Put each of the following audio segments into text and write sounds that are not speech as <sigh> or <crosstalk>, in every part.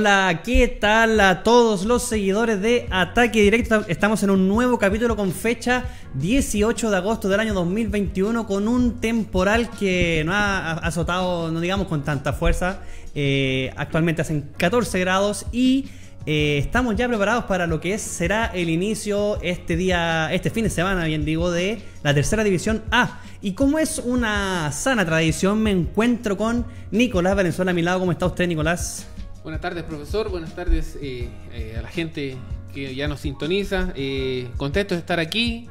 Hola, ¿qué tal a todos los seguidores de Ataque Directo? Estamos en un nuevo capítulo con fecha 18 de agosto del año 2021 con un temporal que no ha azotado, no digamos con tanta fuerza. Eh, actualmente hacen 14 grados y eh, estamos ya preparados para lo que será el inicio este día, este fin de semana, bien digo, de la tercera división A. Y como es una sana tradición, me encuentro con Nicolás Valenzuela a mi lado. ¿Cómo está usted, Nicolás? Buenas tardes, profesor. Buenas tardes eh, eh, a la gente que ya nos sintoniza. contento de estar aquí.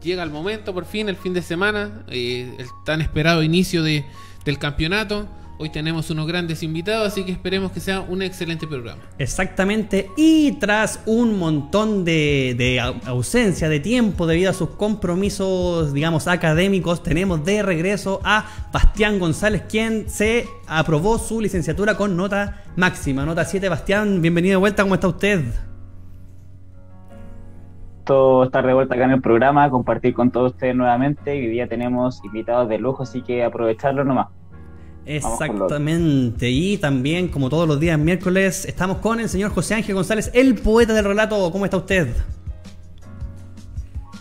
llega el momento, por fin, el fin de semana, el tan esperado inicio de, del campeonato. Hoy tenemos unos grandes invitados, así que esperemos que sea un excelente programa. Exactamente, y tras un montón de, ausencia de tiempo debido a sus compromisos, digamos, académicos, tenemos de regreso a Bastián González, quien se aprobó su licenciatura con nota máxima, nota 7. Bastián, bienvenido de vuelta, ¿cómo está usted? Todo estar de vuelta acá en el programa, compartir con todos ustedes nuevamente. Hoy día tenemos invitados de lujo, así que aprovecharlo nomás. Exactamente. Y también, como todos los días miércoles, estamos con el señor José Ángel González, el poeta del relato. ¿Cómo está usted?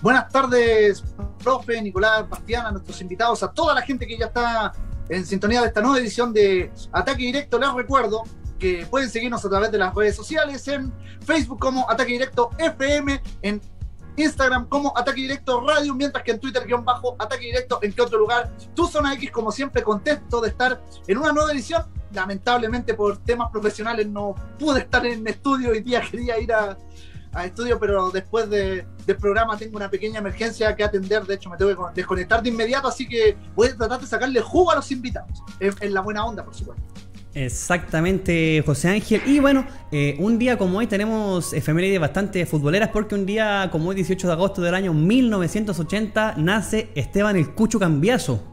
Buenas tardes, profe, Nicolás, Bastián, a nuestros invitados, a toda la gente que ya está en sintonía de esta nueva edición de Ataque Directo. Les recuerdo que pueden seguirnos a través de las redes sociales en Facebook como Ataque Directo FM, en Instagram como Ataque Directo Radio, mientras que en Twitter guion bajo Ataque Directo, en qué otro lugar. Tu Zona X, como siempre, contento de estar en una nueva edición. Lamentablemente por temas profesionales no pude estar en estudio, hoy día quería ir a, estudio, pero después del programa tengo una pequeña emergencia que atender, de hecho me tengo que desconectar de inmediato, así que voy a tratar de sacarle jugo a los invitados, en la buena onda, por supuesto. Exactamente, José Ángel. Y bueno, eh, un día como hoy tenemos efemérides bastante futboleras porque un día como hoy, 18 de agosto del año 1980, nace Esteban el Cucho Cambiaso.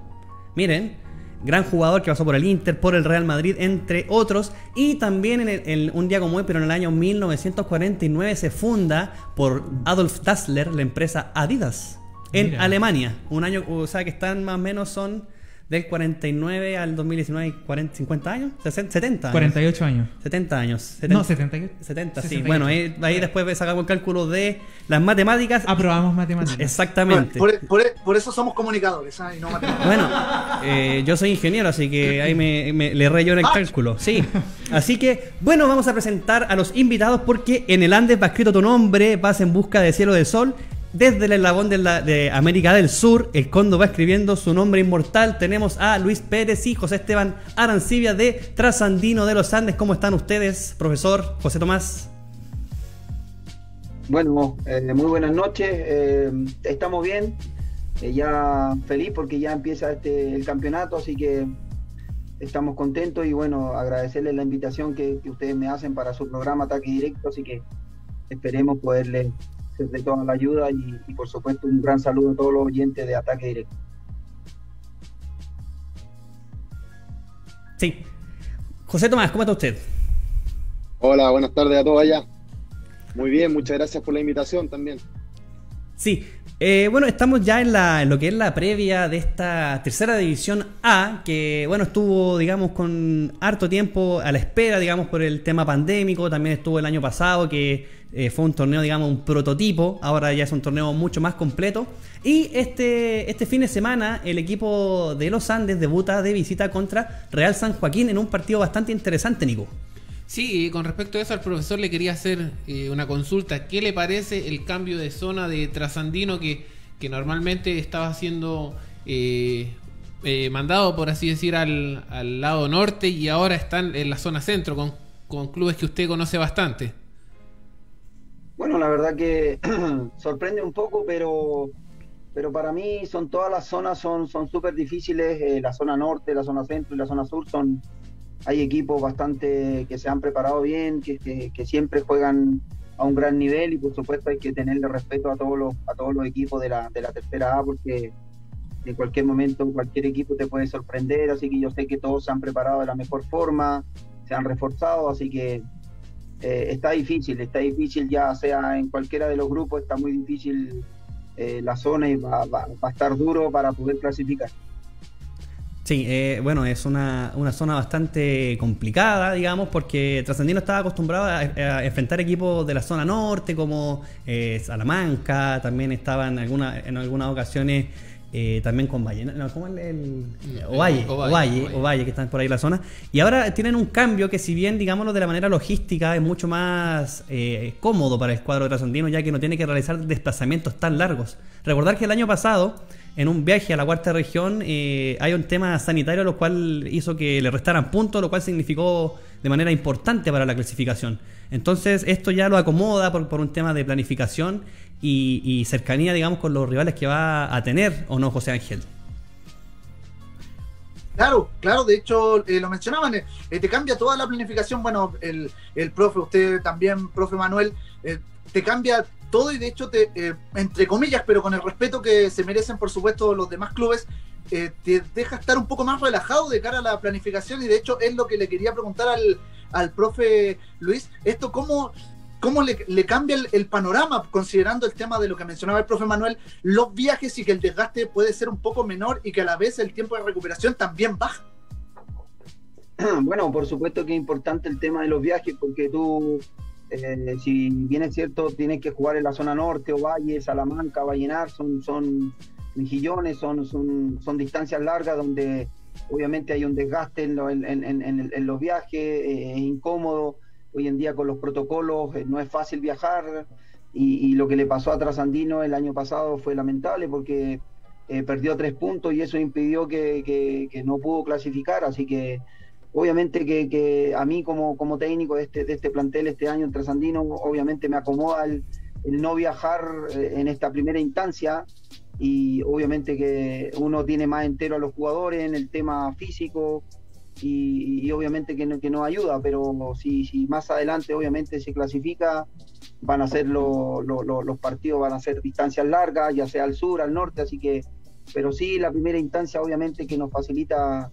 Miren, gran jugador que pasó por el Inter, por el Real Madrid, entre otros. Y también en, un día como hoy, pero en el año 1949, se funda por Adolf Dassler la empresa Adidas en Alemania. Un año, o sea que están más o menos son del 49 al 2019, 40, 50 años, 70 48 años. 70 años. no, 78. 70, sí. Bueno, ahí, ahí después sacamos el cálculo de las matemáticas. Aprobamos matemáticas. Exactamente. Por, eso somos comunicadores, ¿ah? no matemáticas. Bueno, eh, yo soy ingeniero, así que ahí me, le reyó en el ah. cálculo. Sí. Así que, bueno, vamos a presentar a los invitados porque en el Andes va escrito tu nombre, vas en busca de cielo del sol desde el eslabón de, la, de América del Sur, el Condo va escribiendo su nombre inmortal. Tenemos a Luis Pérez y José Esteban Arancibia de Trasandino de los Andes. ¿Cómo están ustedes, profesor José Tomás? Bueno, eh, muy buenas noches. Eh, estamos bien. Eh, ya feliz porque ya empieza este el campeonato, así que estamos contentos y bueno, agradecerles la invitación que, ustedes me hacen para su programa Ataque Directo, así que esperemos poderle de toda la ayuda y, por supuesto un gran saludo a todos los oyentes de Ataque Directo. Sí. José Tomás, ¿cómo está usted? Hola, buenas tardes a todos allá. Muy bien, muchas gracias por la invitación también. Sí, eh, bueno, estamos ya en, la, lo que es la previa de esta tercera división A, que bueno, estuvo, digamos, con harto tiempo a la espera, digamos, por el tema pandémico, también estuvo el año pasado, que eh, fue un torneo, digamos, un prototipo, ahora ya es un torneo mucho más completo. Y este, este fin de semana el equipo de los Andes debuta de visita contra Real San Joaquín en un partido bastante interesante, Nico. Sí, con respecto a eso al profesor le quería hacer eh, una consulta. ¿Qué le parece el cambio de zona de Trasandino que, que normalmente estaba siendo eh, mandado, por así decir, al, al, lado norte y ahora están en la zona centro con, con clubes que usted conoce bastante? Bueno, la verdad que <clears throat> sorprende un poco, pero, pero para mí son todas las zonas son son súper difíciles. Eh, la zona norte, la zona centro y la zona sur son hay equipos bastante que se han preparado bien, que, siempre juegan a un gran nivel y por supuesto hay que tenerle respeto a todos los a todos los equipos de la, tercera A porque en cualquier momento cualquier equipo te puede sorprender, así que yo sé que todos se han preparado de la mejor forma, se han reforzado, así que eh, está difícil, está difícil ya sea en cualquiera de los grupos, está muy difícil eh, la zona y va, a estar duro para poder clasificar. Sí, eh, bueno, es una, una, zona bastante complicada, digamos, porque Trasandino estaba acostumbrado a, enfrentar equipos de la zona norte, como eh, Salamanca, también estaban en, alguna, en algunas ocasiones eh, también con Valle, no, ¿cómo es el, Ovalle, Ovalle, Ovalle, que están por ahí en la zona. Y ahora tienen un cambio que si bien, digámoslo de la manera logística, es mucho más cómodo para el cuadro de Trasandino, ya que no tiene que realizar desplazamientos tan largos. Recordar que el año pasado en un viaje a la cuarta región eh, hay un tema sanitario lo cual hizo que le restaran puntos, lo cual significó de manera importante para la clasificación. Entonces esto ya lo acomoda por, un tema de planificación y, cercanía, digamos, con los rivales que va a tener, ¿o no, José Ángel? Claro, claro, de hecho eh, lo mencionaban, eh, te cambia toda la planificación, bueno, el, el profe, usted también, profe Manuel, te cambia todo y de hecho, eh, entre comillas, pero con el respeto que se merecen, por supuesto, los demás clubes, eh, te deja estar un poco más relajado de cara a la planificación y de hecho es lo que le quería preguntar al, al profe Luis, esto cómo, cómo le cambia el, panorama considerando el tema de lo que mencionaba el profe Manuel, los viajes y que el desgaste puede ser un poco menor y que a la vez el tiempo de recuperación también baja. <clears throat> Bueno, por supuesto que es importante el tema de los viajes porque tú eh, si bien es cierto, tienes que jugar en la zona norte, o Valle, Salamanca, Vallenar, son, son mejillones, son, son, distancias largas donde obviamente hay un desgaste en, los viajes, eh, es incómodo. Hoy en día con los protocolos eh, no es fácil viajar y, lo que le pasó a Trasandino el año pasado fue lamentable porque perdió tres puntos y eso impidió que no pudo clasificar. Así que Obviamente que, a mí como, como técnico de este, de este plantel este año en Trasandino, obviamente me acomoda el, no viajar eh, en esta primera instancia. Y obviamente que uno tiene más entero a los jugadores en el tema físico y, obviamente que no, que no ayuda, pero si, si más adelante obviamente se clasifica, van a ser los partidos, van a ser distancias largas, ya sea al sur, al norte, así que, pero sí la primera instancia obviamente que nos facilita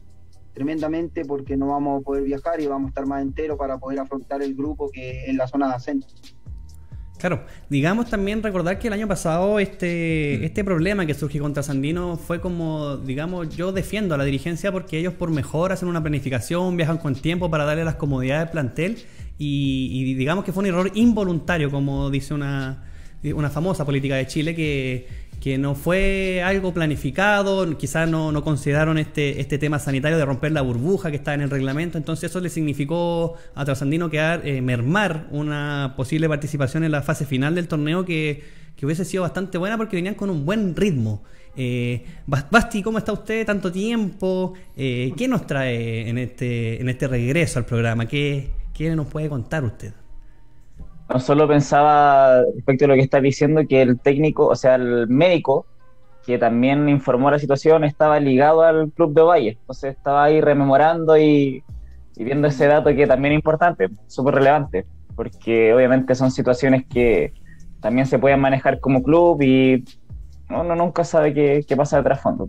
tremendamente porque no vamos a poder viajar y vamos a estar más enteros para poder afrontar el grupo que en la zona de ascenso. Claro, digamos también recordar que el año pasado este, mm. este problema que surgió contra Sandino fue como, digamos, yo defiendo a la dirigencia porque ellos por mejor hacen una planificación, viajan con tiempo para darle las comodidades al plantel y, y digamos que fue un error involuntario, como dice una, una famosa política de Chile que que no fue algo planificado, quizás no, no, consideraron este, este tema sanitario de romper la burbuja que está en el reglamento, entonces eso le significó a Trasandino quedar, eh, mermar una posible participación en la fase final del torneo que, que hubiese sido bastante buena porque venían con un buen ritmo. Eh, Basti, ¿cómo está usted? Tanto tiempo. Eh, ¿Qué nos trae en este, en este regreso al programa? ¿Qué, ¿Qué nos puede contar usted? No solo pensaba respecto a lo que estás diciendo que el técnico, o sea, el médico que también informó la situación estaba ligado al club de Valle, entonces estaba ahí rememorando y, viendo ese dato que también es importante, súper relevante, porque obviamente son situaciones que también se pueden manejar como club y uno nunca sabe qué, qué pasa de trasfondo.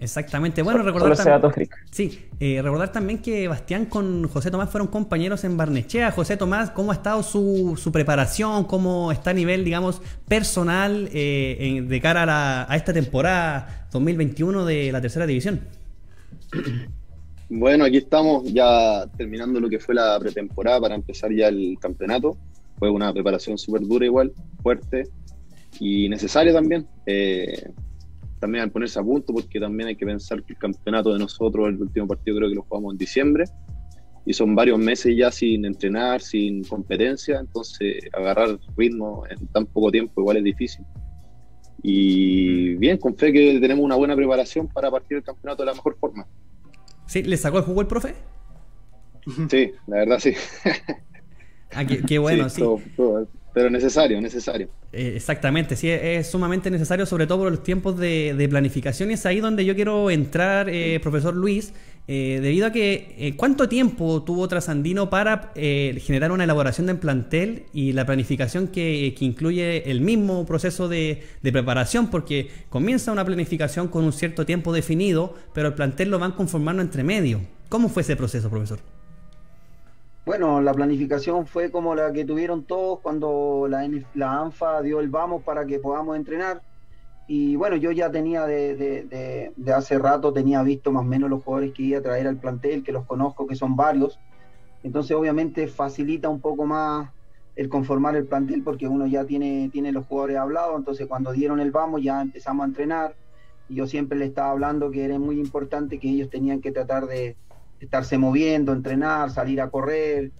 Exactamente. Bueno, recordar, también, sí, eh, recordar también que Bastián con José Tomás fueron compañeros en Barnechea. José Tomás, ¿cómo ha estado su, su preparación? ¿Cómo está a nivel, digamos, personal eh, de cara a, esta temporada 2021 de la tercera división? <clears throat> Bueno, aquí estamos ya terminando lo que fue la pretemporada para empezar ya el campeonato. Fue una preparación súper dura igual, fuerte y necesaria también. Eh, también al ponerse a punto, porque también hay que pensar que el campeonato de nosotros, el último partido creo que lo jugamos en diciembre, y son varios meses ya sin entrenar, sin competencia, entonces agarrar ritmo en tan poco tiempo igual es difícil. Y bien, con fe que tenemos una buena preparación para partir el campeonato de la mejor forma. ¿Sí? ¿Le sacó el juego el profe? Sí, la verdad sí. Ah, qué, bueno, sí. Pero necesario, necesario. Eh, exactamente, sí, es, sumamente necesario, sobre todo por los tiempos de, planificación. Y es ahí donde yo quiero entrar, eh, profesor Luis, eh, debido a que cuánto tiempo tuvo Trasandino para generar una elaboración del plantel y la planificación que, incluye el mismo proceso de, de, preparación, porque comienza una planificación con un cierto tiempo definido, pero el plantel lo van conformando entre medio. ¿Cómo fue ese proceso, profesor? Bueno, la planificación fue como la que tuvieron todos cuando la, ANFA dio el vamos para que podamos entrenar. Y bueno, yo ya tenía de, hace rato, tenía visto más o menos los jugadores que iba a traer al plantel, que los conozco, que son varios. Entonces obviamente facilita un poco más el conformar el plantel porque uno ya tiene, tiene los jugadores hablados, entonces cuando dieron el vamos ya empezamos a entrenar y yo siempre le estaba hablando que era muy importante que ellos tenían que tratar de estarse moviendo, entrenar, salir a correr,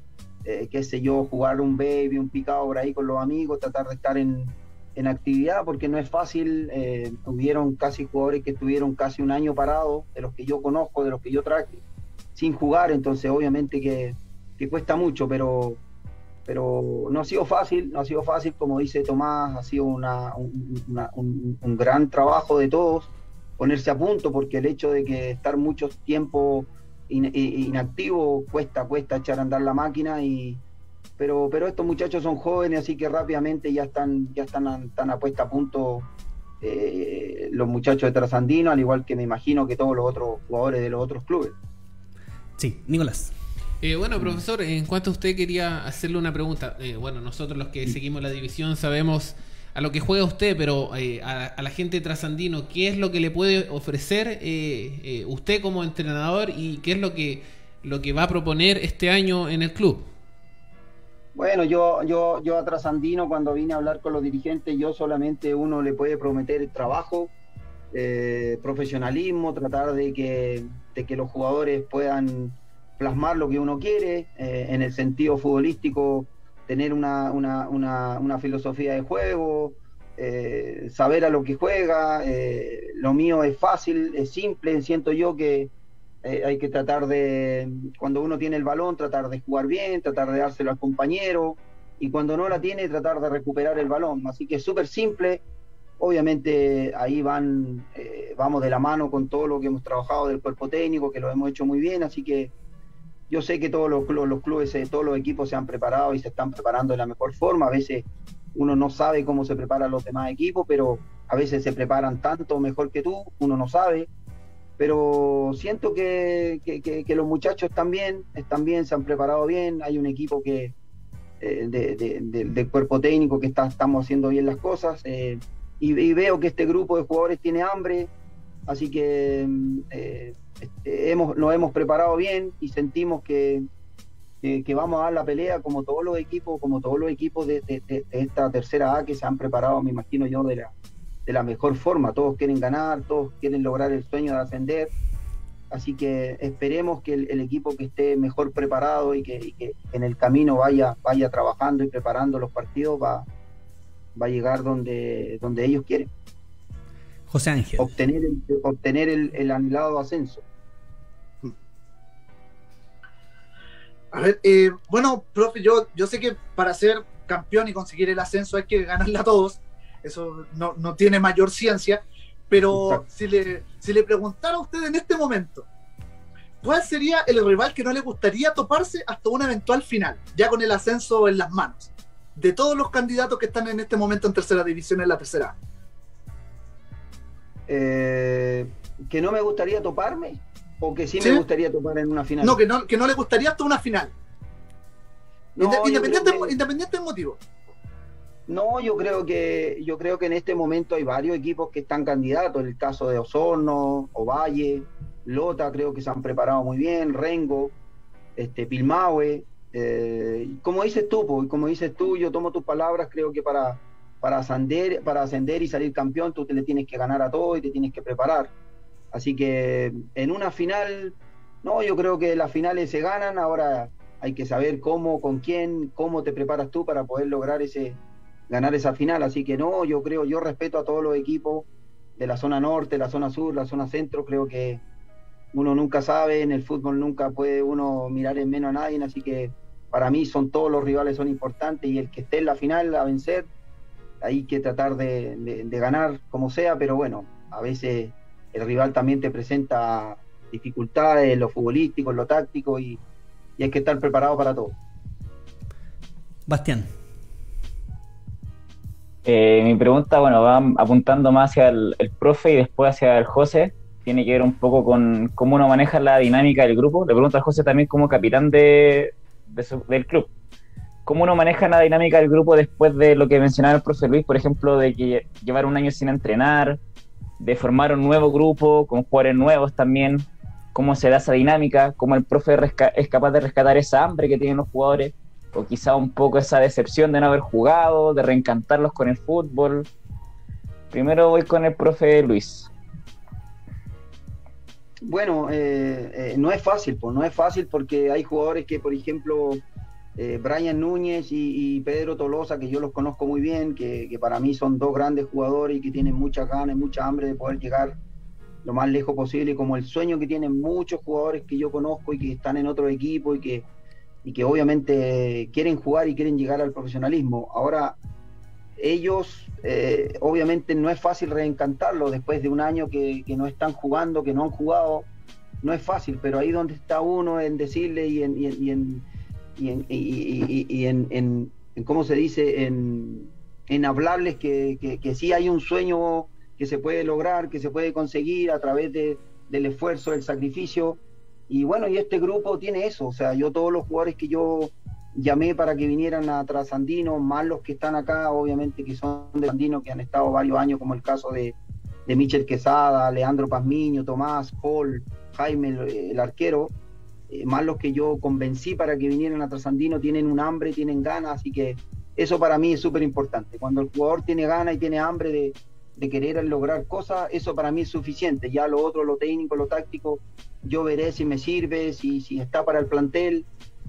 eh, qué sé yo, jugar un baby, un picado por ahí con los amigos, tratar de estar en, en actividad porque no es fácil, eh, tuvieron casi jugadores que estuvieron casi un año parados, de los que yo conozco, de los que yo traje, sin jugar, entonces obviamente que, que cuesta mucho, pero pero no ha sido fácil, no ha sido fácil, como dice Tomás, ha sido una, un, gran trabajo de todos ponerse a punto, porque el hecho de que estar mucho inactivo cuesta, cuesta echar a andar la máquina y pero, pero estos muchachos son jóvenes, así que rápidamente ya están, ya están, están a puesta a punto eh, los muchachos de Trasandino, al igual que me imagino que todos los otros jugadores de los otros clubes. Sí, Nicolás. Eh, bueno, profesor, en cuanto a usted quería hacerle una pregunta. Eh, bueno, nosotros los que seguimos la división sabemos a lo que juega usted, pero eh, a, la gente trasandino, ¿qué es lo que le puede ofrecer usted como entrenador y qué es lo que, lo que va a proponer este año en el club? Bueno, yo, yo, yo a Trasandino cuando vine a hablar con los dirigentes, yo solamente uno le puede prometer trabajo, profesionalismo, tratar de que, de que los jugadores puedan plasmar lo que uno quiere, eh, en el sentido futbolístico, tener una, una, una, una filosofía de juego, eh, saber a lo que juega. Eh, lo mío es fácil, es simple, siento yo que hay que tratar de, cuando uno tiene el balón, tratar de jugar bien, tratar de dárselo al compañero, y cuando no la tiene, tratar de recuperar el balón. Así que es súper simple. Obviamente ahí van, vamos de la mano con todo lo que hemos trabajado del cuerpo técnico, que lo hemos hecho muy bien, así que yo sé que todos los, clubes, eh, todos los equipos se han preparado y se están preparando de la mejor forma. A veces uno no sabe cómo se preparan los demás equipos, pero a veces se preparan tanto mejor que tú, uno no sabe. Pero siento que, los muchachos están bien, están bien, se han preparado bien. Hay un equipo que eh, de, del cuerpo técnico que está, estamos haciendo bien las cosas. Eh, y, y, veo que este grupo de jugadores tiene hambre, así que mm, este, hemos, nos hemos preparado bien y sentimos que, que, vamos a dar la pelea como todos los equipos, como todos los equipos de, esta tercera A que se han preparado, me imagino yo, de la, de la mejor forma. Todos quieren ganar, todos quieren lograr el sueño de ascender. Así que esperemos que el, equipo que esté mejor preparado y que, en el camino vaya, vaya trabajando y preparando los partidos va, va a llegar donde, donde ellos quieren. José Ángel. Obtener el, obtener el, el anhelado ascenso. A ver, eh, bueno, profe, yo, yo sé que para ser campeón y conseguir el ascenso hay que ganarle a todos. Eso no, no tiene mayor ciencia. Pero si le, si le preguntara a usted en este momento, ¿cuál sería el rival que no le gustaría toparse hasta una eventual final, ya con el ascenso en las manos? De todos los candidatos que están en este momento en tercera división en la tercera. Eh, que no me gustaría toparme o que sí, me gustaría topar en una final. No, que no, que no le gustaría hasta una final. independiente, independiente del motivo. No, yo creo que yo creo que en este momento hay varios equipos que están candidatos. En el caso de Osorno, Ovalle, Lota, creo que se han preparado muy bien, Rengo, este, Pilmahue. Eh, como dices tú, como dices tú, yo tomo tus palabras, creo que para, para ascender, para ascender y salir campeón, tú te le tienes que ganar a todo y te tienes que preparar. Así que en una final, no, yo creo que las finales se ganan, ahora hay que saber cómo, con quién, cómo te preparas tú para poder lograr ese, ganar esa final. Así que no, yo creo, yo respeto a todos los equipos de la zona norte, la zona sur, la zona centro, creo que uno nunca sabe, en el fútbol nunca puede uno mirar en menos a nadie, así que para mí son todos los rivales son importantes y el que esté en la final a vencer, hay que tratar de, de ganar como sea, pero bueno, a veces el rival también te presenta dificultades en lo futbolístico, en lo táctico y, hay que estar preparado para todo. Bastián. Eh, mi pregunta, bueno, va apuntando más hacia el, profe y después hacia el José. Tiene que ver un poco con cómo uno maneja la dinámica del grupo. Le pregunto a José también como capitán de, del club. ¿Cómo uno maneja la dinámica del grupo después de lo que mencionaba el profesor Luis, por ejemplo, de que llevar un año sin entrenar, de formar un nuevo grupo con jugadores nuevos también? ¿Cómo se da esa dinámica? ¿Cómo el profe es capaz de rescatar esa hambre que tienen los jugadores? O quizá un poco esa decepción de no haber jugado, de reencantarlos con el fútbol. Primero voy con el profe Luis. Bueno, eh, eh, no es fácil, pues no es fácil porque hay jugadores que, por ejemplo, eh, Brian Núñez y, Pedro Tolosa, que yo los conozco muy bien, que, para mí son dos grandes jugadores y que tienen muchas ganas mucha hambre de poder llegar lo más lejos posible, como el sueño que tienen muchos jugadores que yo conozco y que están en otro equipo y que, y que obviamente quieren jugar y quieren llegar al profesionalismo. Ahora, ellos, eh, obviamente no es fácil reencantarlo después de un año que, que, no están jugando, que no han jugado, no es fácil, pero ahí donde está uno en decirle y en, y en y en, en, ¿cómo se dice?, en, hablarles que, que, sí hay un sueño que se puede lograr, que se puede conseguir a través de, del esfuerzo, del sacrificio. Y bueno, y este grupo tiene eso, o sea, yo todos los jugadores que yo llamé para que vinieran a Trasandino, más los que están acá, obviamente que son de Andino, que han estado varios años, como el caso de, de Michel Quesada, Leandro Pazmiño, Tomás, Paul, Jaime, el arquero, eh, más los que yo convencí para que vinieran a Trasandino, tienen un hambre, tienen ganas, así que eso para mí es súper importante. Cuando el jugador tiene ganas y tiene hambre de, querer lograr cosas, eso para mí es suficiente. Ya lo otro, lo técnico, lo táctico, yo veré si me sirve, si, si está para el plantel,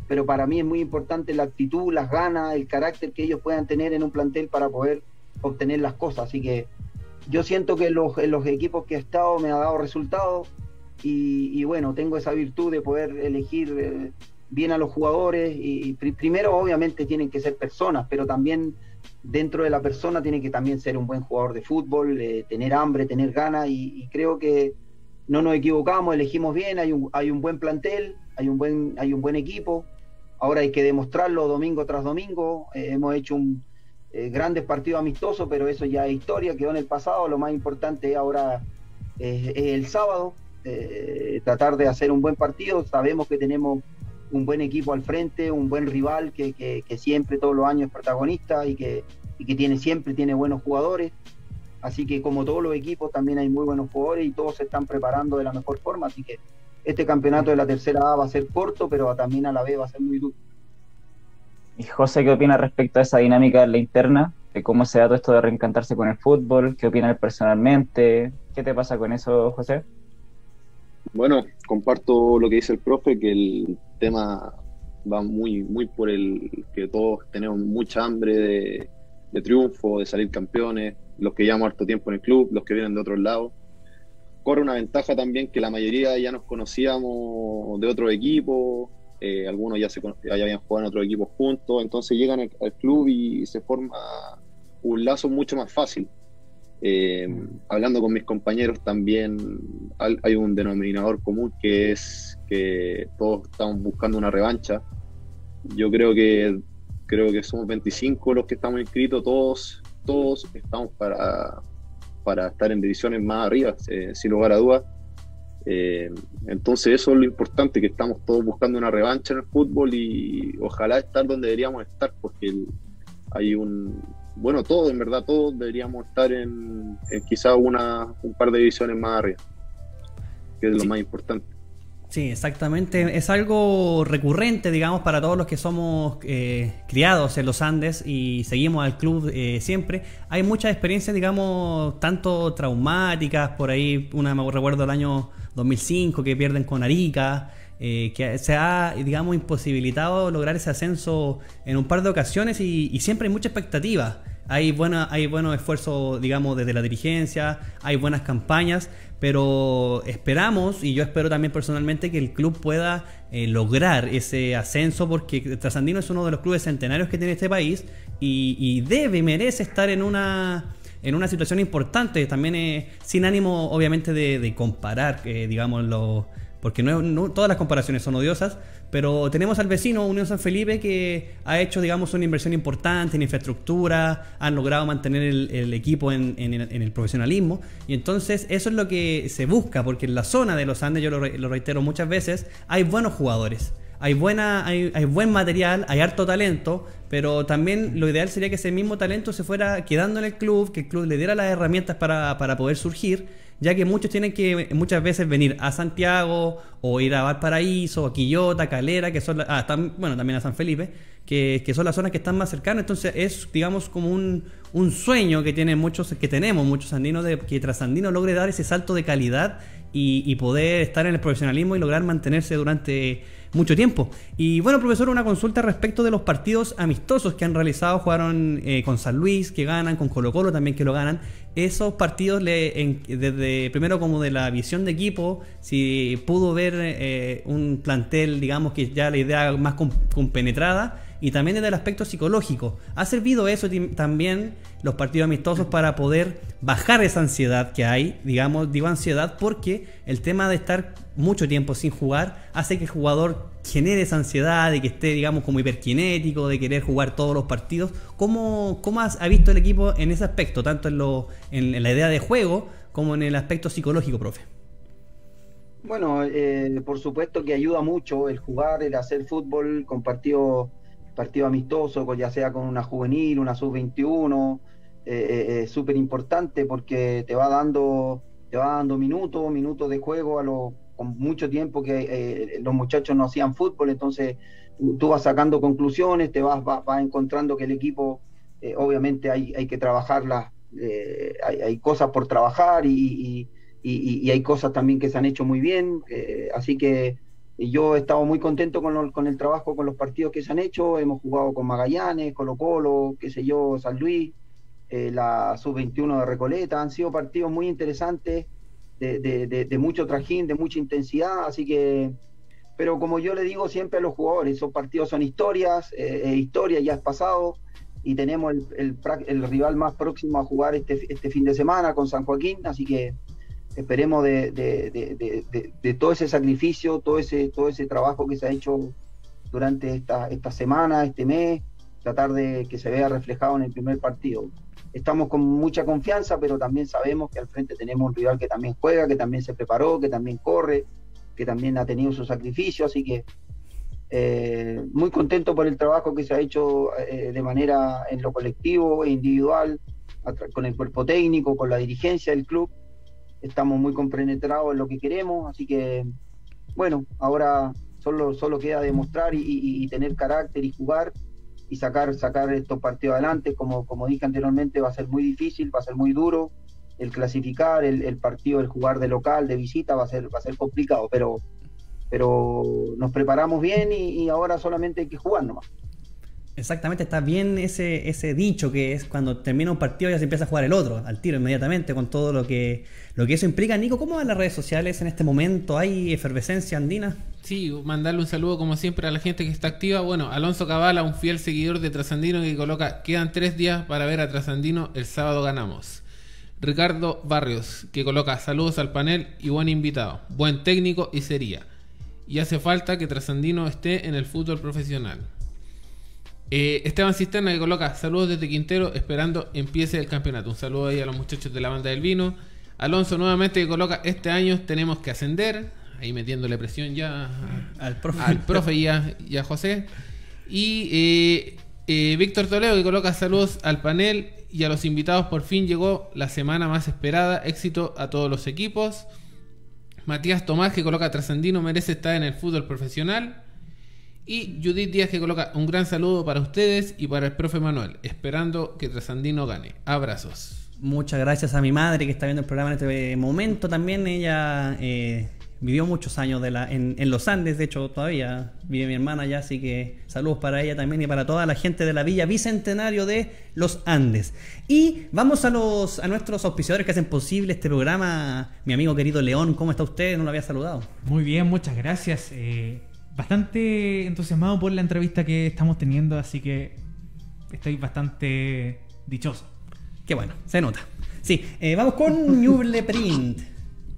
pero para mí es muy importante la actitud, las ganas, el carácter que ellos puedan tener en un plantel para poder obtener las cosas. Así que yo siento que los, en los equipos que he estado me ha dado resultados y, bueno, tengo esa virtud de poder elegir eh, bien a los jugadores y, primero obviamente tienen que ser personas, pero también dentro de la persona tiene que también ser un buen jugador de fútbol, eh, tener hambre, tener ganas y, creo que no nos equivocamos, elegimos bien, hay un, hay un buen plantel, hay un buen, hay un buen equipo, ahora hay que demostrarlo domingo tras domingo, eh, hemos hecho un grandes partidos amistosos, pero eso ya es historia, quedó en el pasado, lo más importante ahora es el sábado, eh, tratar de hacer un buen partido. Sabemos que tenemos un buen equipo al frente, un buen rival que, que, siempre todos los años es protagonista y que, y que tiene siempre tiene buenos jugadores. Así que como todos los equipos también hay muy buenos jugadores y todos se están preparando de la mejor forma. Así que este campeonato de la tercera A va a ser corto, pero también a la vez va a ser muy duro. ¿Y José qué opina respecto a esa dinámica en la interna? De cómo se da todo esto de reencantarse con el fútbol, ¿qué opina él personalmente? ¿Qué te pasa con eso, José? Bueno, comparto lo que dice el profe, que el tema va muy, muy por el que todos tenemos mucha hambre de, triunfo, de salir campeones, los que llevamos harto tiempo en el club, los que vienen de otros lados. Corre una ventaja también que la mayoría ya nos conocíamos de otro equipo, eh, algunos ya, se, ya habían jugado en otro equipo juntos, entonces llegan al club y se forma un lazo mucho más fácil. Eh, hablando con mis compañeros también hay un denominador común que es que todos estamos buscando una revancha. Yo creo que creo que somos 25 los que estamos inscritos, todos todos estamos para, para estar en divisiones más arriba, eh, sin lugar a dudas. Eh, entonces eso es lo importante, que estamos todos buscando una revancha en el fútbol y ojalá estar donde deberíamos estar, porque hay un, bueno, todos, en verdad, todos deberíamos estar en, quizá una, un par de divisiones más arriba, que es lo más importante. Sí, exactamente. Es algo recurrente, digamos, para todos los que somos eh, criados en los Andes y seguimos al club eh, siempre. Hay muchas experiencias, digamos, tanto traumáticas, por ahí, una me recuerdo el año 2005 que pierden con Arica, eh, que se ha, digamos, imposibilitado lograr ese ascenso en un par de ocasiones y, siempre hay mucha expectativa. Hay, buena, hay buenos esfuerzos, digamos, desde la dirigencia, hay buenas campañas, pero esperamos, y yo espero también personalmente, que el club pueda eh, lograr ese ascenso, porque Trasandino es uno de los clubes centenarios que tiene este país y, debe, merece estar en una en una situación importante, también eh, sin ánimo obviamente de, comparar, eh, digamos, los porque no, todas las comparaciones son odiosas, pero tenemos al vecino Unión San Felipe que ha hecho, digamos, una inversión importante en infraestructura, han logrado mantener el, equipo en, el profesionalismo, y entonces eso es lo que se busca, porque en la zona de los Andes, yo lo, reitero muchas veces, hay buenos jugadores. Hay, buena, hay, hay buen material, hay harto talento, pero también lo ideal sería que ese mismo talento se fuera quedando en el club, que el club le diera las herramientas para, para poder surgir, ya que muchos tienen que muchas veces venir a Santiago o ir a Valparaíso, a Quillota, Calera, que son, ah, bueno, también a San Felipe, que, que, son las zonas que están más cercanas, entonces es, digamos, como un, un sueño que tienen muchos, que tenemos muchos andinos, de que Trasandino logre dar ese salto de calidad y, y poder estar en el profesionalismo y lograr mantenerse durante mucho tiempo. Y bueno, profesor, una consulta respecto de los partidos amistosos que han realizado, jugaron eh, con San Luis, que ganan, con Colo Colo también que lo ganan. Esos partidos, le, en, desde primero como de la visión de equipo, si pudo ver eh, un plantel, digamos que ya la idea más compenetrada, y también desde el aspecto psicológico. ¿Ha servido eso también los partidos amistosos para poder bajar esa ansiedad que hay? Digamos, digo ansiedad porque el tema de estar mucho tiempo sin jugar hace que el jugador genere esa ansiedad de que esté, digamos, como hiperkinético, de querer jugar todos los partidos. ¿Cómo, cómo ha visto el equipo en ese aspecto, tanto en, lo, en, la idea de juego como en el aspecto psicológico, profe? Bueno, eh, por supuesto que ayuda mucho el jugar, el hacer fútbol con partidos partido amistoso, ya sea con una juvenil, una sub-21, eh, eh, es súper importante porque te va dando te va dando minutos, minutos de juego a lo, con mucho tiempo que eh, los muchachos no hacían fútbol, entonces tú vas sacando conclusiones, te vas, vas, encontrando que el equipo, obviamente hay, hay que trabajarlas, hay, cosas por trabajar y, hay cosas también que se han hecho muy bien, así que yo he estado muy contento con, con, el trabajo, con los partidos que se han hecho. Hemos jugado con Magallanes, Colo Colo, qué sé yo, San Luis, eh, la Sub-21 de Recoleta. Han sido partidos muy interesantes, de, de, mucho trajín, de mucha intensidad. Así que, pero como yo le digo siempre a los jugadores, esos partidos son historias, eh historia ya es pasado. Y tenemos el, el, el, rival más próximo a jugar este, este fin de semana con San Joaquín. Así que esperemos de, todo ese sacrificio, todo ese, todo ese trabajo que se ha hecho durante esta, esta semana, este mes, tratar de que se vea reflejado en el primer partido. Estamos con mucha confianza, pero también sabemos que al frente tenemos un rival que también juega, que también se preparó, que también corre, que también ha tenido su sacrificio, así que eh, muy contento por el trabajo que se ha hecho eh, de manera en lo colectivo e individual, con el cuerpo técnico, con la dirigencia del club estamos muy compenetrados en lo que queremos, así que bueno, ahora solo, solo queda demostrar y, tener carácter y jugar y sacar, sacar estos partidos adelante, como, como dije anteriormente, va a ser muy difícil, va a ser muy duro el clasificar, el, partido, el jugar de local, de visita, va a ser, va a ser complicado, pero, pero nos preparamos bien y, y ahora solamente hay que jugar nomás. Exactamente, está bien ese, ese dicho que es cuando termina un partido ya se empieza a jugar el otro, al tiro inmediatamente, con todo lo que, lo que eso implica. Nico, ¿cómo van las redes sociales en este momento? ¿Hay efervescencia andina? Sí, mandarle un saludo como siempre a la gente que está activa. Bueno, Alonso Cabala, un fiel seguidor de Trasandino que coloca, quedan tres días para ver a Trasandino, el sábado ganamos. Ricardo Barrios, que coloca saludos al panel y buen invitado, buen técnico y sería. Y hace falta que Trasandino esté en el fútbol profesional. Eh, Esteban Cisterna que coloca saludos desde Quintero esperando empiece el campeonato. Un saludo ahí a los muchachos de la banda del vino. Alonso nuevamente que coloca este año tenemos que ascender. Ahí metiéndole presión ya al profe, y, a, José. Y eh, eh, Víctor Toledo que coloca saludos al panel y a los invitados. Por fin llegó la semana más esperada. Éxito a todos los equipos. Matías Tomás que coloca trascendino merece estar en el fútbol profesional. Y Judith Díaz que coloca un gran saludo para ustedes y para el profe Manuel, esperando que Trasandino gane. Abrazos. Muchas gracias a mi madre que está viendo el programa en este momento también. Ella eh, vivió muchos años de la, en, los Andes, de hecho todavía vive mi hermana allá, así que saludos para ella también y para toda la gente de la Villa Bicentenario de los Andes. Y vamos a los a nuestros auspiciadores que hacen posible este programa. Mi amigo querido León, ¿cómo está usted? No lo había saludado. Muy bien, muchas gracias. Eh, bastante entusiasmado por la entrevista que estamos teniendo, así que estoy bastante dichoso. Qué bueno, se nota. Sí, eh, vamos con <laughs> Ñuble Print.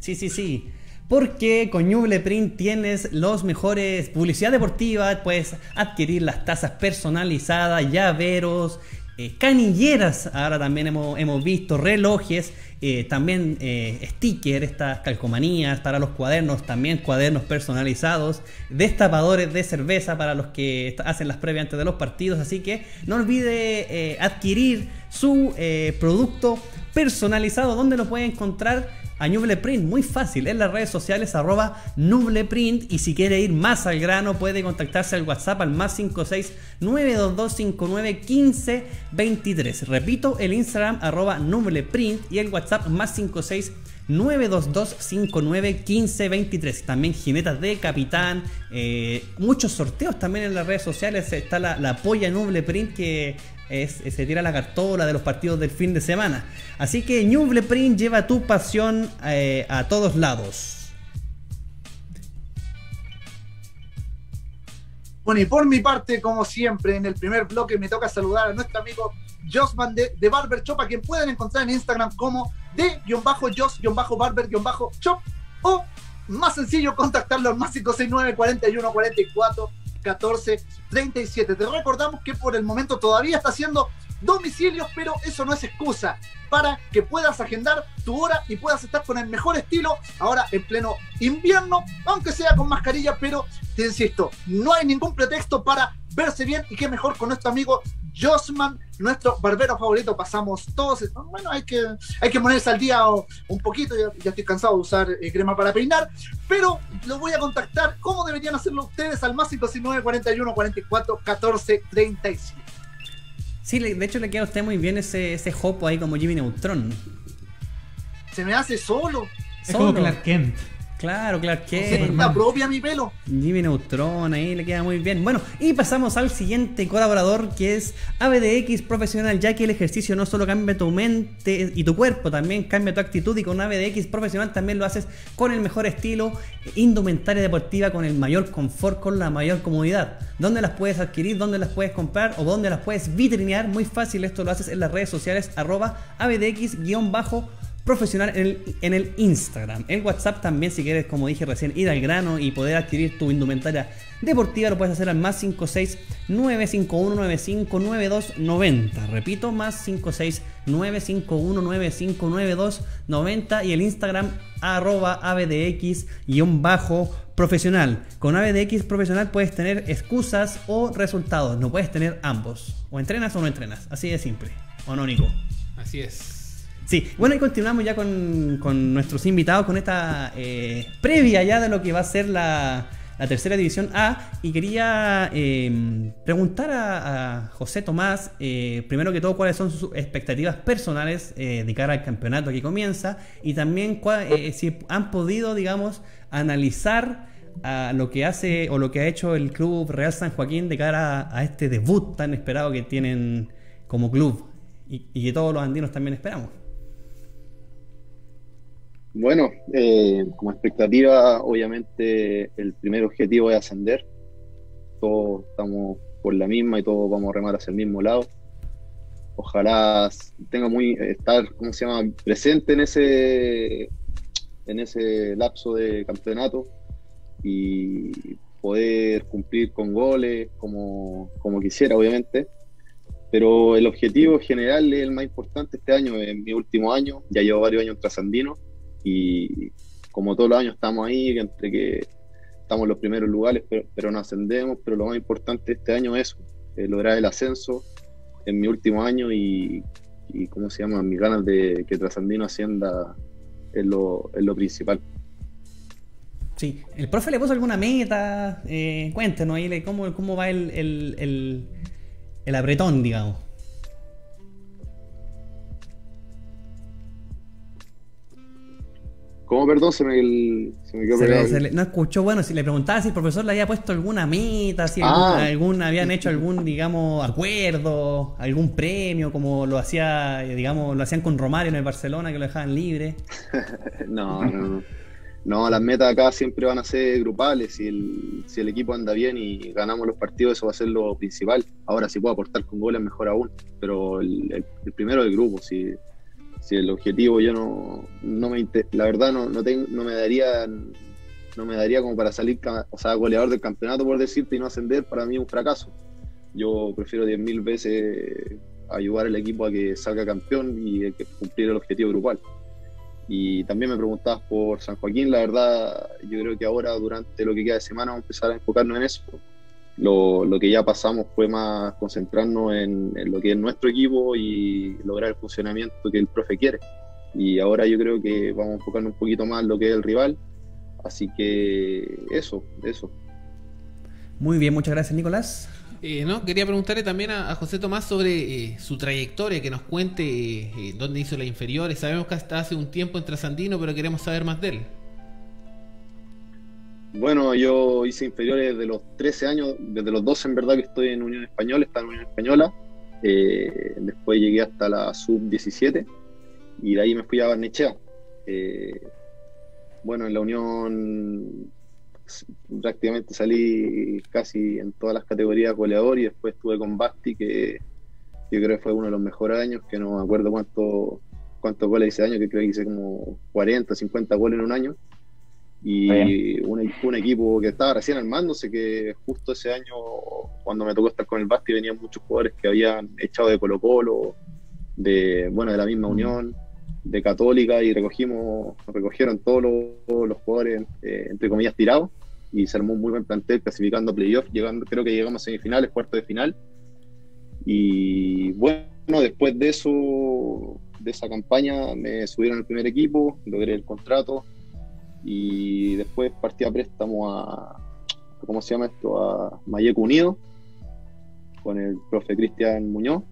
Sí, sí, sí. Porque con Ñuble Print tienes los mejores publicidad deportiva, puedes adquirir las tazas personalizadas, llaveros, eh, canilleras, ahora también hemos, hemos visto, relojes, eh, también eh, stickers, estas calcomanías para los cuadernos, también cuadernos personalizados, destapadores de cerveza para los que hacen las previas antes de los partidos, así que no olvide adquirir su eh, producto personalizado, donde lo puede encontrar a Nubleprint, muy fácil, en las redes sociales arroba Nubleprint y si quiere ir más al grano puede contactarse al WhatsApp al más 56 922 59 15 23. Repito, el Instagram arroba Nubleprint y el WhatsApp más 56 922 59 15 23. También jinetas de capitán, eh, muchos sorteos también en las redes sociales. Está la, la polla Nubleprint que es, se tira la cartola de los partidos del fin de semana. Así que Nubleprint lleva tu pasión eh, a todos lados. Bueno, y por mi parte, como siempre, en el primer bloque me toca saludar a nuestro amigo Josman de, de Barber Shop, a quien pueden encontrar en Instagram como de-jos-barber-shop o más sencillo contactarlo al más 569 41 44 14 37. Te recordamos que por el momento todavía está haciendo domicilios, pero eso no es excusa para que puedas agendar tu hora y puedas estar con el mejor estilo ahora en pleno invierno, aunque sea con mascarilla, pero te insisto, no hay ningún pretexto para verse bien y qué mejor con nuestro amigo Josman, nuestro barbero favorito. Pasamos todos, bueno, hay que, hay que ponerse al día un poquito, ya, ya estoy cansado de usar eh, crema para peinar, pero lo voy a contactar como deberían hacerlo ustedes al más 569 41 44 14 37. Sí, de hecho le queda a usted muy bien ese, ese hopo ahí como Jimmy Neutron. Se me hace solo, Es como Solo. Clark Kent. Claro, claro que. sienta propia mi pelo. Jimmy Neutron ahí le queda muy bien. Bueno, y pasamos al siguiente colaborador que es ABDX Profesional, ya que el ejercicio no solo cambia tu mente y tu cuerpo, también cambia tu actitud y con ABDX Profesional también lo haces con el mejor estilo, indumentaria deportiva, con el mayor confort, con la mayor comodidad. ¿Dónde las puedes adquirir? ¿Dónde las puedes comprar? ¿O dónde las puedes vitrinear? Muy fácil, esto lo haces en las redes sociales arroba ABDX-bajo profesional en el, en el Instagram. El WhatsApp también, si quieres, como dije recién, ir al grano y poder adquirir tu indumentaria deportiva, lo puedes hacer al más 56 951 95 92 90. Repito, más 56 951 95 92 90 y el Instagram arroba abdx profesional. Con abdx profesional puedes tener excusas o resultados, no puedes tener ambos. O entrenas o no entrenas, así de simple. ¿O no, Nico? Así es. Sí, bueno, y continuamos ya con, con nuestros invitados, con esta eh, previa ya de lo que va a ser la, la tercera división A. Y quería eh, preguntar a, José Tomás, eh, primero que todo, cuáles son sus expectativas personales eh, de cara al campeonato que comienza. Y también cua- eh, si han podido, digamos, analizar a lo que hace o lo que ha hecho el Club Real San Joaquín de cara a, este debut tan esperado que tienen como club. Y que todos los andinos también esperamos. Bueno, eh, como expectativa, obviamente el primer objetivo es ascender. Todos estamos por la misma y todos vamos a remar hacia el mismo lado. Ojalá tenga muy estar, ¿cómo se llama?, presente en ese en ese lapso de campeonato y poder cumplir con goles como, como quisiera, obviamente. Pero el objetivo general es el más importante este año, es mi último año, ya llevo varios años trasandino y como todos los años estamos ahí, entre que estamos en los primeros lugares, pero, no ascendemos, pero lo más importante este año es eh, lograr el ascenso en mi último año y, ¿cómo se llama? Mis ganas de que Trasandino ascienda es lo, principal. Sí, ¿el profe le puso alguna meta? Eh, ahí cómo, cómo va el, el, el, el apretón, digamos. ¿Cómo, perdón? Se me, el- se me quedó Se le- pegado. se le- no escuchó, bueno, si le preguntaba si el profesor le había puesto alguna meta, si Ah. algún, habían hecho algún, digamos, acuerdo, algún premio, como lo hacía, eh, digamos, lo hacían con Romario en el Barcelona, que lo dejaban libre. <laughs> No, no, no. No, las metas acá siempre van a ser grupales. Si el, si el equipo anda bien y ganamos los partidos, eso va a ser lo principal. Ahora, si puedo aportar con goles, mejor aún. Pero el, el- el primero del grupo. Si, si el objetivo yo no, no me la verdad no, no, no me daría no me daría como para salir o sea, goleador del campeonato por decirte y no ascender para mí es un fracaso yo prefiero 10.000 veces ayudar al equipo a que salga campeón y cumplir el objetivo grupal. Y también me preguntabas por San Joaquín, la verdad, yo creo que ahora durante lo que queda de semana vamos a empezar a enfocarnos en eso. Lo, lo que ya pasamos fue más concentrarnos en, en, lo que es nuestro equipo y lograr el funcionamiento que el profe quiere. Y ahora yo creo que vamos a enfocarnos un poquito más en lo que es el rival. Así que eso, eso. Muy bien, muchas gracias Nicolás. Eh, no, quería preguntarle también a, a José Tomás sobre eh, su trayectoria, que nos cuente eh, dónde hizo las inferiores. Sabemos que hasta hace un tiempo en Trasandino, pero queremos saber más de él. Bueno, yo hice inferiores desde los 13 años, desde los 12 en verdad que estoy en Unión Española, está en Unión Española. después llegué hasta la sub-17 y de ahí me fui a Barnechea. bueno, en la Unión prácticamente salí casi en todas las categorías goleador y después estuve con Basti, que yo creo que fue uno de los mejores años, que no me acuerdo cuánto, cuántos goles hice año, que creo que hice como 40, 50 goles en un año. Y un, un, equipo que estaba recién armándose, que justo ese año, cuando me tocó estar con el Basti, venían muchos jugadores que habían echado de Colo Colo, de, bueno, de la misma unión de Católica y recogimos, recogieron todos los, los jugadores, eh, entre comillas, tirados y se armó un muy buen plantel clasificando a playoff, llegando, creo que llegamos a semifinales, cuarto de final. Y bueno, después de eso, de esa campaña, me subieron al primer equipo, logré el contrato y después partí a préstamo a, ¿cómo se llama esto? A Mayeco Unido con el profe Cristian Muñoz.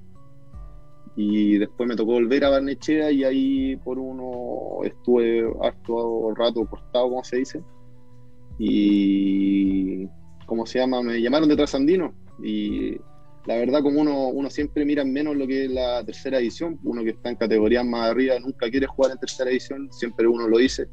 Y después me tocó volver a Barnechea y ahí por uno estuve harto rato cortado, como se dice y ¿cómo se llama? Me llamaron de Trasandino y la verdad como uno, uno siempre mira menos lo que es la tercera edición, uno que está en categorías más arriba nunca quiere jugar en tercera edición, siempre uno lo dice,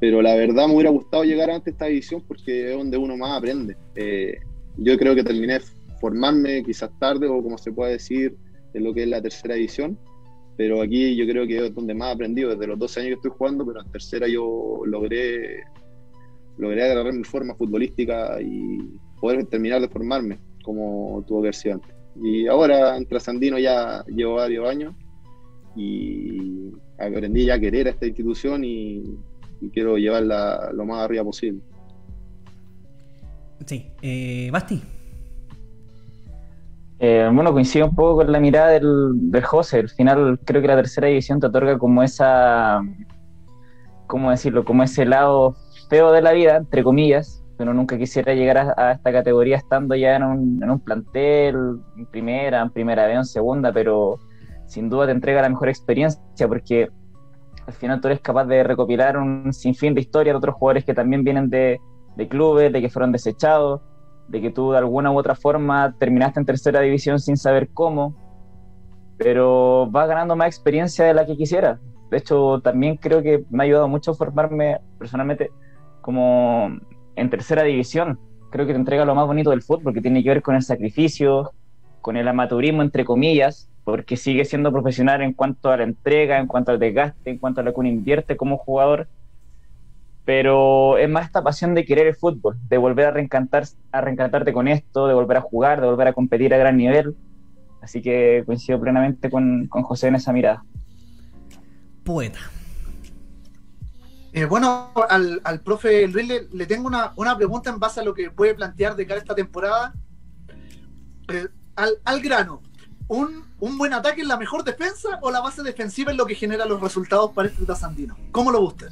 pero la verdad me hubiera gustado llegar antes a esta edición porque es donde uno más aprende. Eh, yo creo que terminé formarme quizás tarde o como se puede decir en lo que es la tercera edición, pero aquí yo creo que es donde más he aprendido, desde los 12 años que estoy jugando, pero en tercera yo logré logré agarrar mi forma futbolística y poder terminar de formarme como tuvo que haber sido antes. Y ahora en Trasandino ya llevo varios años y aprendí ya a querer a esta institución y, y quiero llevarla lo más arriba posible. Sí, eh, Basti. Eh, bueno, coincido un poco con la mirada del, del José. Al final creo que la tercera división te otorga como esa, ¿cómo decirlo? Como ese lado feo de la vida, entre comillas, uno nunca quisiera llegar a, a, esta categoría estando ya en un, en un plantel, en primera, en primera vez, en segunda, pero sin duda te entrega la mejor experiencia porque al final tú eres capaz de recopilar un sinfín de historias de otros jugadores que también vienen de, clubes, de que fueron desechados, de que tú de alguna u otra forma terminaste en tercera división sin saber cómo, pero vas ganando más experiencia de la que quisiera. De hecho, también creo que me ha ayudado mucho formarme personalmente como en tercera división. Creo que te entrega lo más bonito del fútbol, que tiene que ver con el sacrificio, con el amateurismo, entre comillas, porque sigue siendo profesional en cuanto a la entrega, en cuanto al desgaste, en cuanto a lo que uno invierte como jugador. Pero es más esta pasión de querer el fútbol, de volver a, reencantar, a reencantarte con esto, de volver a jugar, de volver a competir a gran nivel. Así que coincido plenamente con, con José en esa mirada. Poeta. Eh, bueno, al, al, profe Luis le, le tengo una, una, pregunta en base a lo que puede plantear de cara a esta temporada. Eh, al, al, grano, ¿un, ¿un, buen ataque es la mejor defensa o la base defensiva es lo que genera los resultados para este Tasandino? ¿Cómo lo gusta?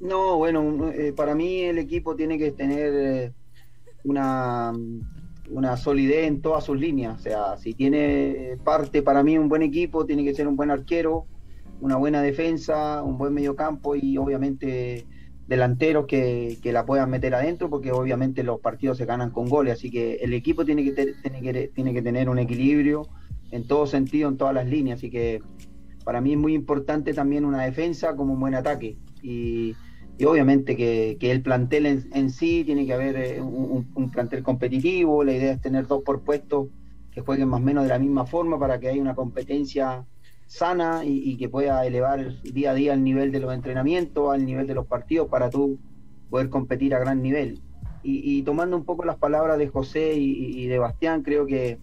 No, bueno, eh, para mí el equipo tiene que tener eh, una, una solidez en todas sus líneas. O sea, si tiene parte para mí un buen equipo, tiene que ser un buen arquero, una buena defensa, un buen mediocampo y obviamente delanteros que, que, la puedan meter adentro, porque obviamente los partidos se ganan con goles, así que el equipo tiene que, tiene que, tiene que tener un equilibrio en todo sentido, en todas las líneas, así que para mí es muy importante también una defensa como un buen ataque. Y, y obviamente que, que, el plantel en, en, sí tiene que haber eh, un, un, plantel competitivo, la idea es tener dos por puesto que jueguen más o menos de la misma forma para que haya una competencia sana y, y, que pueda elevar día a día el nivel de los entrenamientos, al nivel de los partidos para tú poder competir a gran nivel. Y, y tomando un poco las palabras de José y, y de Bastián, creo que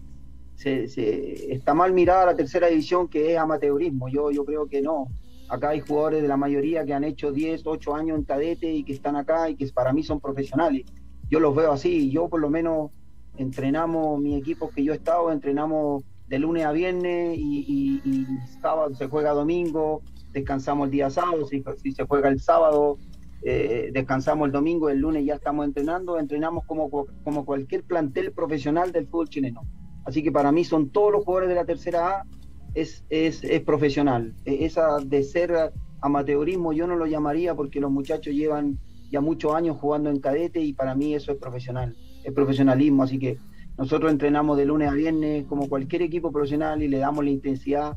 se, se- está mal mirada la tercera división que es amateurismo. Yo, yo creo que no. Acá hay jugadores de la mayoría que han hecho 10, 8 años en cadete y que están acá y que para mí son profesionales. Yo los veo así. Yo por lo menos entrenamos, mi equipo que yo he estado, entrenamos de lunes a viernes y, sábado se juega domingo, descansamos el día sábado, si, si se juega el sábado, eh, descansamos el domingo, el lunes ya estamos entrenando, entrenamos como, como cualquier plantel profesional del fútbol chileno. Así que para mí son todos los jugadores de la tercera A, es, es, es profesional. E- Esa de ser amateurismo yo no lo llamaría porque los muchachos llevan ya muchos años jugando en cadete y para mí eso es profesional, es profesionalismo. Así que nosotros entrenamos de lunes a viernes como cualquier equipo profesional y le damos la intensidad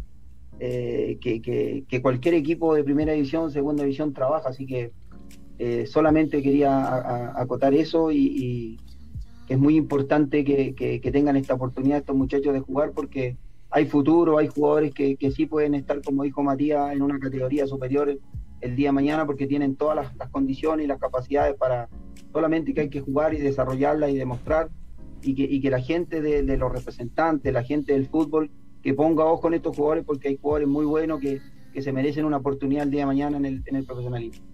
eh, que, cualquier equipo de primera división, segunda división trabaja. Así que eh, solamente quería acotar eso y, es muy importante que, tengan esta oportunidad estos muchachos de jugar porque hay futuro, hay jugadores que, sí pueden estar, como dijo Matías, en una categoría superior el, el día de mañana porque tienen todas las, las condiciones y las capacidades para solamente que hay que jugar y desarrollarla y demostrar y que, que la gente de, de los representantes, la gente del fútbol, que ponga ojo en estos jugadores porque hay jugadores muy buenos que, que se merecen una oportunidad el día de mañana en el, en el profesionalismo.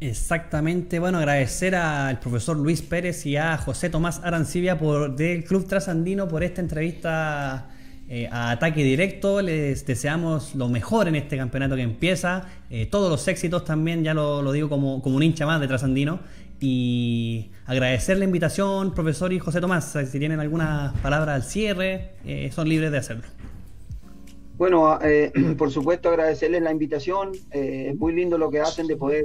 Exactamente, bueno, agradecer al profesor Luis Pérez y a José Tomás Arancibia por, del Club Trasandino por esta entrevista eh, a ataque directo. Les deseamos lo mejor en este campeonato que empieza, eh, todos los éxitos también, ya lo, lo digo como, como un hincha más de Trasandino. Y agradecer la invitación, profesor y José Tomás. Si tienen algunas palabras al cierre, eh, son libres de hacerlo. Bueno, eh, <clears throat> por supuesto agradecerles la invitación. eh, es muy lindo lo que hacen de poder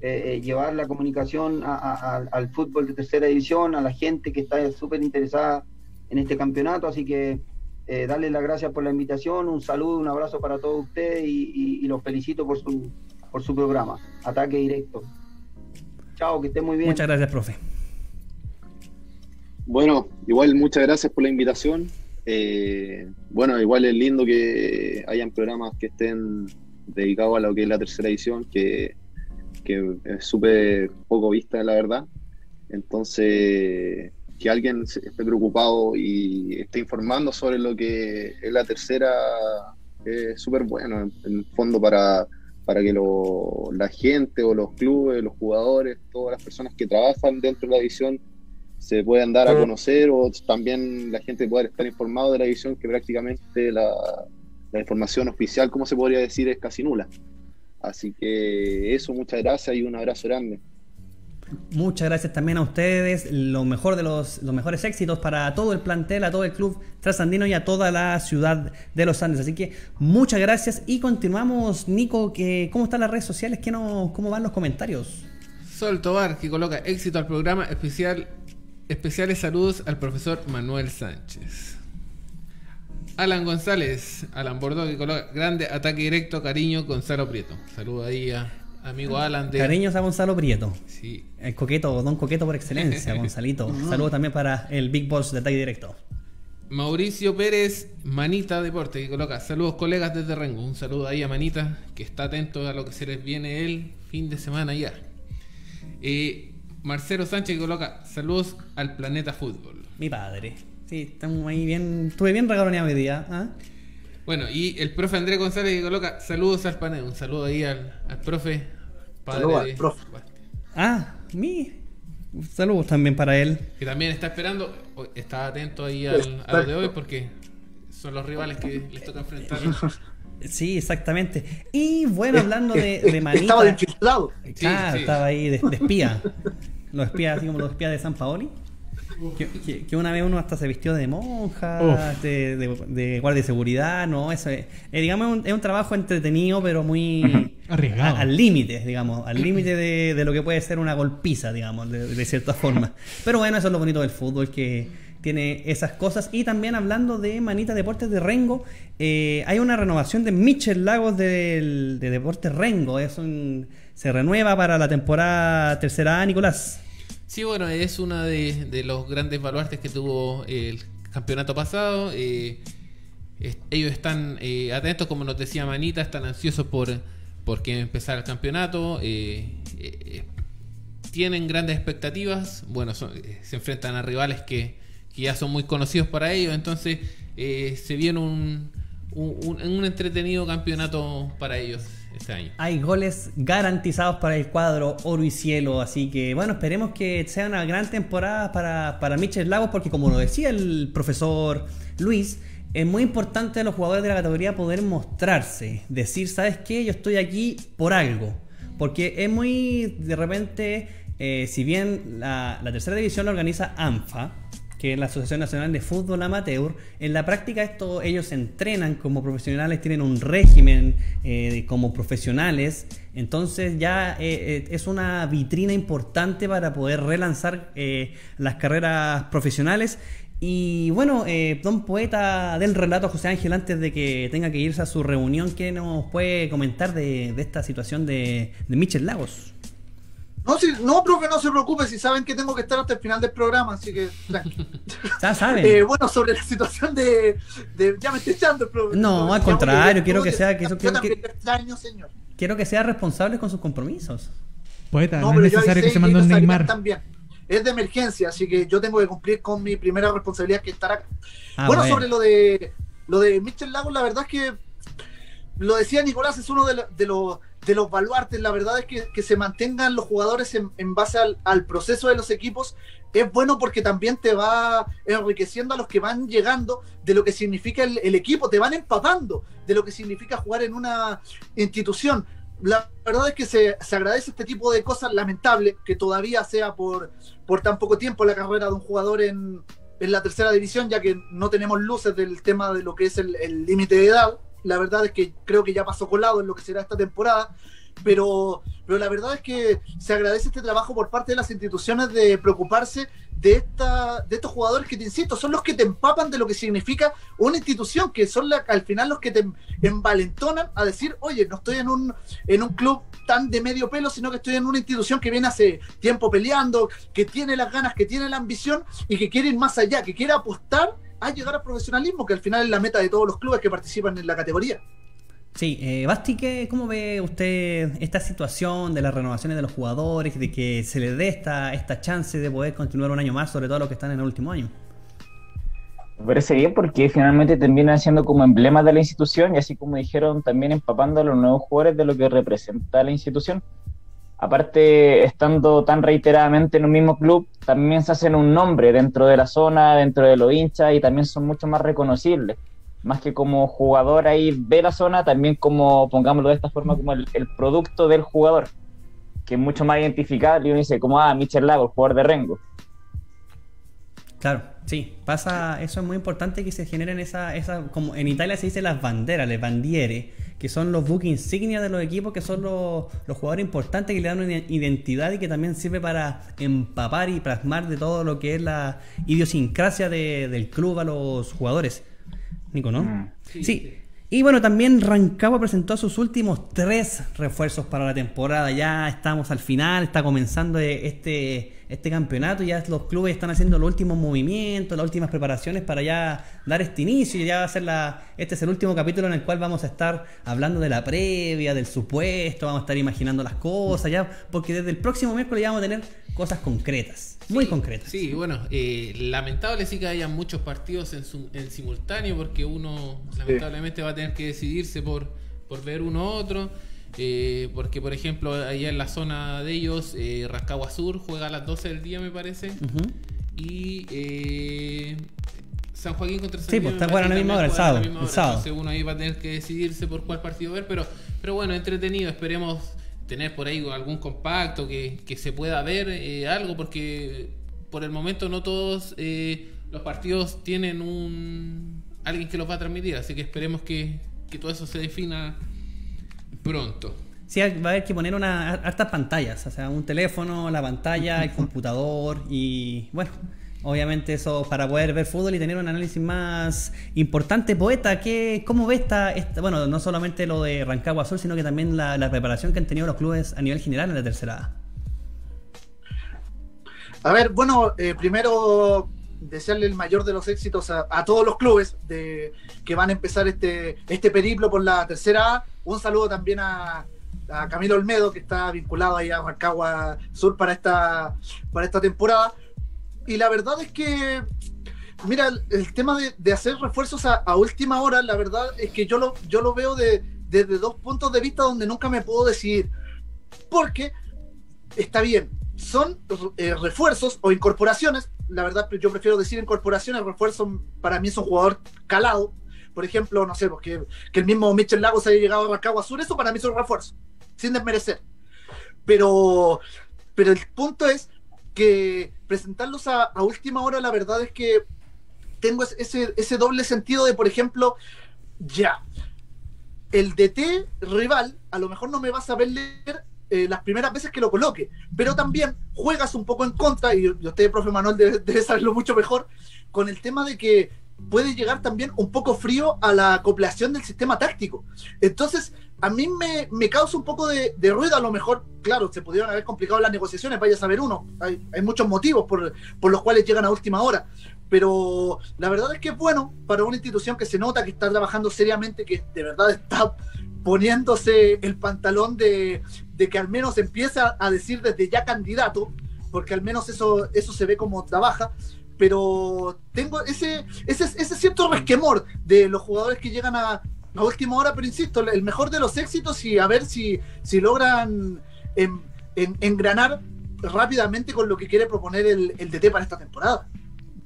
eh, llevar la comunicación al- fútbol de tercera división, a la gente que está súper interesada en este campeonato. Así que darles las gracias por la invitación, un saludo, un abrazo para todos ustedes y- y los felicito por su, por su programa, Ataque Directo. Chao, que estén muy bien. Muchas gracias, profe. Bueno, igual muchas gracias por la invitación. Eh, bueno, igual es lindo que hayan programas que estén dedicados a lo que es la tercera edición, que, que es súper poco vista, la verdad. Entonces, que alguien esté preocupado y esté informando sobre lo que es la tercera es súper bueno, en, en el fondo para, para que lo- la gente o los clubes, los jugadores, todas las personas que trabajan dentro de la división se puedan dar a conocer o también la gente pueda estar informado de la división que prácticamente la, la información oficial, como se podría decir, es casi nula. Así que eso, muchas gracias y un abrazo grande. Muchas gracias también a ustedes. Lo mejor de los, los mejores éxitos para todo el plantel, a todo el club trasandino y a toda la ciudad de los Andes. Así que muchas gracias y continuamos, Nico. Que, ¿Cómo están las redes sociales? ¿Qué no, ¿Cómo van los comentarios? Sol Tobar, que coloca éxito al programa especial. Especiales saludos al profesor Manuel Sánchez. Alan González, Alan Bordeaux, que coloca grande ataque directo, cariño, Gonzalo Prieto. Saludos ahí a amigo Alan de. Cariños a Gonzalo Prieto. Sí. El coqueto, don coqueto por excelencia, <laughs> Gonzalito. Saludos también para el Big Boss de Ataque Directo. Mauricio Pérez, Manita Deporte, que coloca saludos colegas desde Rengo. Un saludo ahí a Manita, que está atento a lo que se les viene el fin de semana ya. Eh, Marcelo Sánchez, que coloca saludos al Planeta Fútbol. Mi padre. Sí, estamos ahí bien. Estuve bien regaloneado hoy día. ¿ah? Bueno, y el profe Andrés González, que coloca saludos al panel. Un saludo ahí al, al profe. Padre Saludos al de- profe. Ah, mi. Saludos también para él. Que también está esperando, está atento ahí al, a lo de hoy porque son los rivales que les toca enfrentar. <laughs> Sí, exactamente. Y bueno, hablando de, de manita. Estaba de infiltrado. Claro, sí. estaba ahí de, de espía. Los espías, así como los espías de San Paoli. Que, que- que una vez uno hasta se vistió de monja, de, de- de guardia de seguridad, no, eso es, eh, digamos, es un, es un trabajo entretenido, pero muy Arriesgado. a- al límite, digamos, al límite de, de lo que puede ser una golpiza, digamos, de, cierta forma. Pero bueno, eso es lo bonito del fútbol, que tiene esas cosas. Y también hablando de Manita Deportes de Rengo, eh, hay una renovación de Michel Lagos de Deportes Rengo. Es un, se renueva para la temporada tercera A, Nicolás. Sí, bueno, es uno de, de los grandes baluartes que tuvo el campeonato pasado. Eh, ellos están eh, atentos, como nos decía Manita, están ansiosos por, por que empezara el campeonato. eh, eh, tienen grandes expectativas. Bueno, son- se enfrentan a rivales que, que ya son muy conocidos para ellos. Entonces se viene un, un, un entretenido campeonato para ellos este año. Hay goles garantizados para el cuadro oro y cielo, así que bueno, esperemos que sea una gran temporada para, para Michel Lagos, porque como lo decía el profesor Luis, es muy importante a los jugadores de la categoría poder mostrarse, decir, ¿sabes qué? Yo estoy aquí por algo. Porque es muy, de repente, eh, si bien la, la tercera división la organiza ANFA, que es la Asociación Nacional de Fútbol Amateur. En la práctica esto ellos entrenan como profesionales, tienen un régimen eh, como profesionales, entonces ya eh, eh, es una vitrina importante para poder relanzar las carreras profesionales. Y bueno, don poeta del relato José Ángel, antes de que tenga que irse a su reunión, ¿qué nos puede comentar de, esta situación de, de Michel Lagos? No, si, no, profe, no se preocupe, si saben que tengo que estar hasta el final del programa, así que <laughs> Ya saben. Eh, bueno, sobre la situación de, Ya me estoy echando, profe. No, al contrario, quiero que sea. Que, yo quiero, que, extraño, señor. quiero que sea responsable con sus compromisos. Poeta, no, es necesario que se mande un Neymar. También. Es de emergencia, así que yo tengo que cumplir con mi primera responsabilidad, que estar acá. Ah, bueno, sobre lo de lo de Mitchell Lagos, la verdad es que lo decía Nicolás, es uno de, de los de los baluartes. La verdad es que, que se mantengan los jugadores en, base al, al, proceso de los equipos es bueno porque también te va enriqueciendo a los que van llegando de lo que significa el, el equipo, te van empapando de lo que significa jugar en una institución. La verdad es que se, se, agradece este tipo de cosas, lamentable que todavía sea por, por tan poco tiempo la carrera de un jugador en, en la tercera división, ya que no tenemos luces del tema de lo que es el límite de edad la verdad es que creo que ya pasó colado en lo que será esta temporada, pero, pero la verdad es que se agradece este trabajo por parte de las instituciones de preocuparse de, esta, de estos jugadores que, te insisto, son los que te empapan de lo que significa una institución, que son la, al final los que te envalentonan a decir, oye, no estoy en un, en un club tan de medio pelo, sino que estoy en una institución que viene hace tiempo peleando, que tiene las ganas, que tiene la ambición y que quiere ir más allá, que quiere apostar a llegar al profesionalismo, que al final es la meta de todos los clubes que participan en la categoría. Sí, eh, Basti, ¿cómo ve usted esta situación de las renovaciones de los jugadores, de que se les dé esta, esta chance de poder continuar un año más, sobre todo los que están en el último año? Me parece bien porque finalmente terminan siendo como emblemas de la institución y así como dijeron, también empapando a los nuevos jugadores de lo que representa la institución aparte estando tan reiteradamente en un mismo club, también se hacen un nombre dentro de la zona, dentro de los hinchas y también son mucho más reconocibles. Más que como jugador ahí de la zona, también como, pongámoslo de esta forma, como el, el producto del jugador, que es mucho más identificable y uno dice, como, ah, Michel Lago, jugador de Rengo. Claro, sí, pasa, eso es muy importante que se generen esa, esa, como en Italia se dice las banderas, le bandiere, que son los book insignia de los equipos, que son los, los, jugadores importantes que le dan una identidad y que también sirve para empapar y plasmar de todo lo que es la idiosincrasia de, del club a los jugadores. Nico, ¿no? Mm. sí. sí. Y bueno, también Rancagua presentó sus últimos tres refuerzos para la temporada. Ya estamos al final, está comenzando este, este campeonato. Ya los clubes están haciendo los últimos movimientos, las últimas preparaciones para ya dar este inicio. Y ya va a ser la. Este es el último capítulo en el cual vamos a estar hablando de la previa, del supuesto, vamos a estar imaginando las cosas, ya, porque desde el próximo miércoles ya vamos a tener cosas concretas. Muy sí, concretas. Sí, bueno, eh, lamentable sí que haya muchos partidos en, su, en simultáneo porque uno lamentablemente va a tener que decidirse por, por ver uno u otro. Eh, porque, por ejemplo, allá en la zona de ellos, eh, Rascagua Sur juega a las 12 del día, me parece. Uh -huh. Y eh, San Joaquín contra San Sí, pues está jugando a la misma hora, el sábado. Entonces uno ahí va a tener que decidirse por cuál partido ver. Pero, pero bueno, entretenido. Esperemos tener por ahí algún compacto que, que se pueda ver eh, algo, porque por el momento no todos eh, los partidos tienen un alguien que los va a transmitir, así que esperemos que, que todo eso se defina pronto. Sí, va a haber que poner una, hartas pantallas, o sea, un teléfono, la pantalla, el <laughs> computador y bueno, obviamente eso para poder ver fútbol y tener un análisis más importante. Poeta, ¿qué, ¿cómo ve esta, esta, bueno, no solamente lo de Rancagua Azul, sino que también la, la, preparación que han tenido los clubes a nivel general en la tercera A? A ver, bueno, eh, primero desearle el mayor de los éxitos a, a todos los clubes de, que van a empezar este, este periplo por la tercera A. Un saludo también a, a Camilo Olmedo, que está vinculado ahí a Rancagua Sur para esta, para esta temporada. Y la verdad es que mira, el, tema de, hacer refuerzos a, última hora, la verdad es que yo lo, yo lo veo de, desde dos puntos de vista donde nunca me puedo decidir. Porque está bien, son eh, refuerzos o incorporaciones. La verdad, yo prefiero decir incorporaciones. Refuerzo para mí es un jugador calado. Por ejemplo, no sé, porque que el mismo Mitchell Lagos haya llegado a Rancagua Sur, eso para mí es un refuerzo, sin desmerecer. Pero, pero el punto es que presentarlos a, última hora, la verdad es que tengo ese, ese doble sentido de, por ejemplo, ya, el DT rival a lo mejor no me va a saber leer eh, las primeras veces que lo coloque, pero también juegas un poco en contra, y, usted, profe Manuel, debe, saberlo mucho mejor, con el tema de que puede llegar también un poco frío a la acoplación del sistema táctico. Entonces, a mí me, causa un poco de, ruido, a lo mejor, claro, se pudieron haber complicado las negociaciones, vaya a saber uno, hay, muchos motivos por, por, los cuales llegan a última hora, pero la verdad es que es bueno para una institución que se nota que está trabajando seriamente, que de verdad está poniéndose el pantalón de, que al menos empieza a decir desde ya candidato, porque al menos eso, eso se ve como trabaja, pero tengo ese, ese, ese cierto resquemor de los jugadores que llegan a, a última hora, pero insisto, el mejor de los éxitos y a ver si, si logran engranar rápidamente con lo que quiere proponer el, el DT para esta temporada.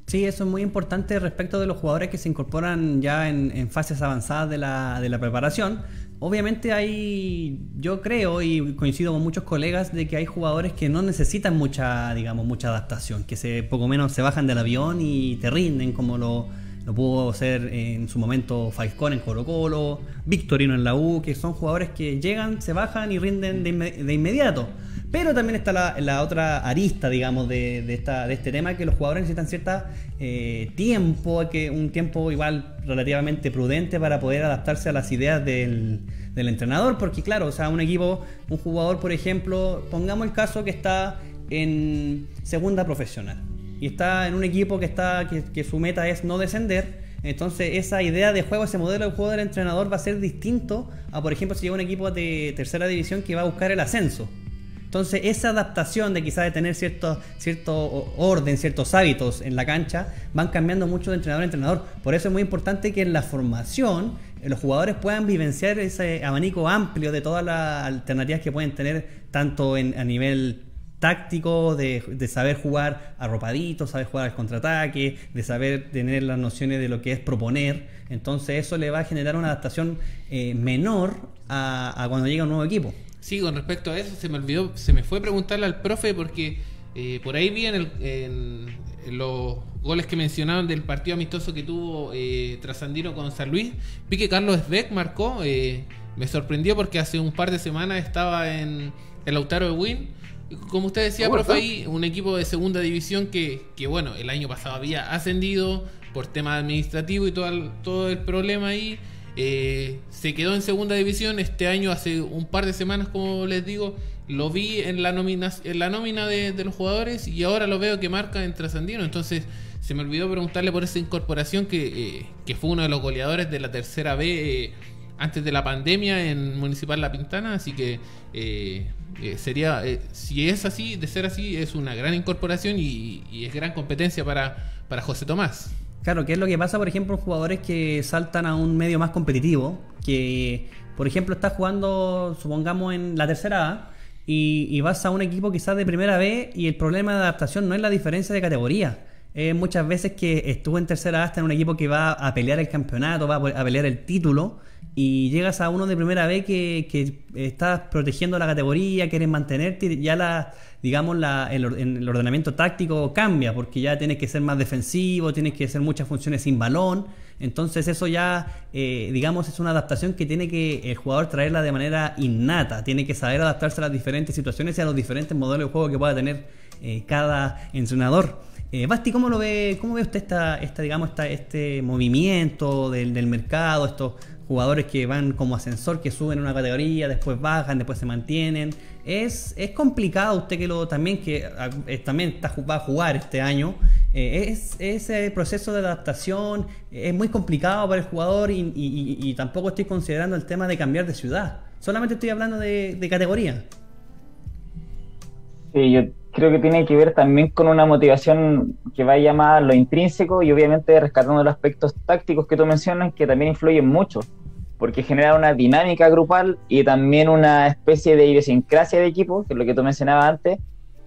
Sí, eso es muy importante respecto de los jugadores que se incorporan ya en, en fases avanzadas de la, de la preparación obviamente hay, yo creo y coincido con muchos colegas de que hay jugadores que no necesitan mucha, digamos, mucha adaptación, que se poco menos se bajan del avión y te rinden como lo, lo pudo hacer en su momento Falcón en Colo Colo, Victorino en la U, que son jugadores que llegan, se bajan y rinden de, inmediato. Pero también está la, otra arista, digamos, de, esta, este tema, que los jugadores necesitan cierto eh, tiempo, que un tiempo igual relativamente prudente para poder adaptarse a las ideas del, entrenador, porque claro, o sea, un equipo, un jugador, por ejemplo, pongamos el caso que está en segunda profesional y está en un equipo que está que, su meta es no descender, entonces esa idea de juego, ese modelo de juego del entrenador va a ser distinto a, por ejemplo, si llega un equipo de tercera división que va a buscar el ascenso. Entonces esa adaptación de quizás de tener cierto, cierto orden, ciertos hábitos en la cancha, van cambiando mucho de entrenador a entrenador. Por eso es muy importante que en la formación los jugadores puedan vivenciar ese abanico amplio de todas las alternativas que pueden tener tanto en, a nivel táctico, de, saber jugar arropadito, saber jugar al contraataque, de saber tener las nociones de lo que es proponer. Entonces eso le va a generar una adaptación eh, menor a, cuando llega un nuevo equipo. Sí, con respecto a eso se me olvidó, se me fue preguntarle al profe porque eh, por ahí vi en, los goles que mencionaban del partido amistoso que tuvo eh, Trasandino con San Luis, vi que Carlos Beck marcó, me sorprendió porque hace un par de semanas estaba en el Lautaro de Win como usted decía, profe, ahí un equipo de segunda división que, que, bueno, el año pasado había ascendido por tema administrativo y todo el, todo el problema ahí. Eh, se quedó en segunda división. Este año, hace un par de semanas, como les digo, lo vi en la, nómina, en la nómina de, los jugadores y ahora lo veo que marca en Trasandino. Entonces, se me olvidó preguntarle por esa incorporación que, eh, que fue uno de los goleadores de la tercera B eh, antes de la pandemia en Municipal La Pintana. Así que eh, sería, eh, si es así, de ser así, es una gran incorporación y, es gran competencia para, para José Tomás. Claro, que es lo que pasa, por ejemplo, jugadores que saltan a un medio más competitivo, que, por ejemplo, estás jugando, supongamos, en la tercera A, y, vas a un equipo quizás de primera B, y el problema de adaptación no es la diferencia de categoría. Es muchas veces que estuvo en tercera A, está en un equipo que va a pelear el campeonato, va a pelear el título, y llegas a uno de primera vez que, que estás protegiendo la categoría, quieres mantenerte, ya la, digamos, la, el, el, ordenamiento táctico cambia, porque ya tienes que ser más defensivo, tienes que hacer muchas funciones sin balón, entonces eso ya, eh, digamos, es una adaptación que tiene que el jugador traerla de manera innata, tiene que saber adaptarse a las diferentes situaciones y a los diferentes modelos de juego que pueda tener eh, cada entrenador. Eh, Basti, ¿cómo lo ve, cómo ve usted esta, esta digamos, esta, este movimiento del, del mercado, estos jugadores que van como ascensor, que suben una categoría, después bajan, después se mantienen. Es, es complicado usted que lo también que ah, también está, va a jugar este año. Eh, es, ese proceso de adaptación es muy complicado para el jugador y, tampoco estoy considerando el tema de cambiar de ciudad. Solamente estoy hablando de, categoría. Sí, yo creo que tiene que ver también con una motivación que vaya más a lo intrínseco y obviamente rescatando los aspectos tácticos que tú mencionas que también influyen mucho, porque genera una dinámica grupal y también una especie de idiosincrasia de equipo, que es lo que tú mencionabas antes,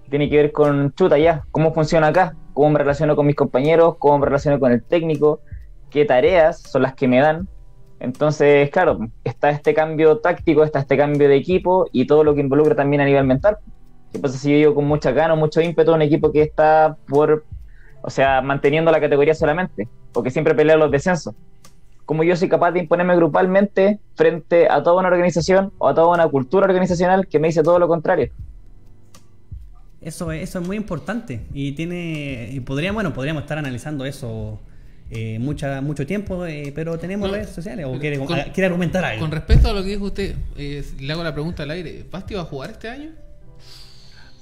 tiene que ver con chuta ya, cómo funciona acá, cómo me relaciono con mis compañeros, cómo me relaciono con el técnico, qué tareas son las que me dan. Entonces, claro, está este cambio táctico, está este cambio de equipo y todo lo que involucra también a nivel mental. ¿Qué pasa si yo llego con mucha gana, mucho ímpetu, un equipo que está por, o sea, manteniendo la categoría solamente, porque siempre pelea los descensos? ¿Cómo yo soy capaz de imponerme grupalmente frente a toda una organización o a toda una cultura organizacional que me dice todo lo contrario? Eso, es- eso es muy importante y tiene y podríamos, bueno, podríamos estar analizando eso eh, mucha, mucho tiempo, eh, pero tenemos No, redes sociales o quiere, con- quiere argumentar algo. Con respecto a lo que dijo usted, eh, le hago la pregunta al aire. ¿Basti va a jugar este año?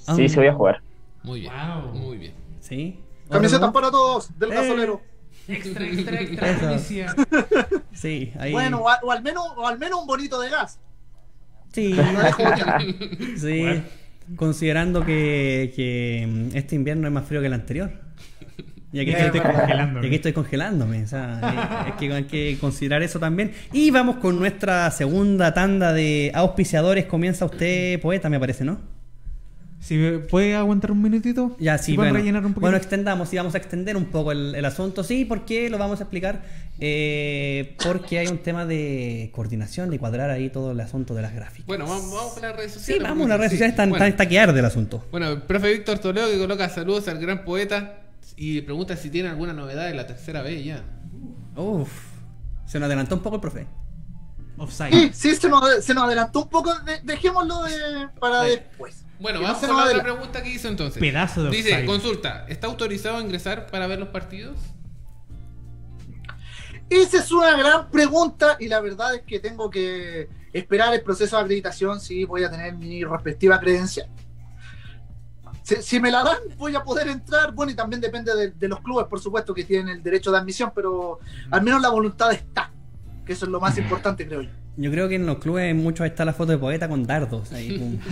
Ah, Sí, sí voy a jugar. Muy bien. Wow. Muy bien. Sí. Para todos del Eh. gasolero. Extra, extra, <laughs> extra. <laughs> Sí, ahí. Bueno, o, al menos, o al menos un bonito de gas. sí, <laughs> sí. Bueno. Considerando que, que mm, este invierno es más frío que el anterior. Y aquí, estoy, congelándome. y aquí estoy congelándome. O sea, es que hay que considerar eso también. Y vamos con nuestra segunda tanda de auspiciadores. Comienza usted, poeta, me parece, ¿no? Si me- puede aguantar un minutito. Ya, sí, bueno. rellenar un poquito. Bueno, extendamos, sí, vamos a extender un poco el, el asunto. Sí, porque lo vamos a explicar. Eh, porque hay un tema de coordinación, de cuadrar ahí todo el asunto de las gráficas. Bueno, vamos, vamos con las redes sí, sociales. vamos, porque las redes sí. sociales están, Bueno, están- está que arde el asunto. Bueno, el profe Víctor Toledo que coloca saludos al gran poeta y pregunta si tiene alguna novedad en la tercera vez ya. Uf, se nos adelantó un poco el profe. Offside. Sí, sí, se nos, se nos adelantó un poco. de- dejémoslo de- para Sí. después. Bueno, no vamos con nos la pregunta que hizo entonces. Pedazo de Dice, offside. consulta, ¿está autorizado a ingresar para ver los partidos? Esa es una gran pregunta y la verdad es que tengo que esperar el proceso de acreditación si voy a tener mi respectiva credencial. Si, si me la dan, voy a poder entrar. Bueno, y también depende de, de los clubes, por supuesto, que tienen el derecho de admisión, pero al menos la voluntad está, que eso es lo más importante, creo yo. Yo creo que en los clubes muchos está la foto de poeta con dardos. Ahí, <laughs>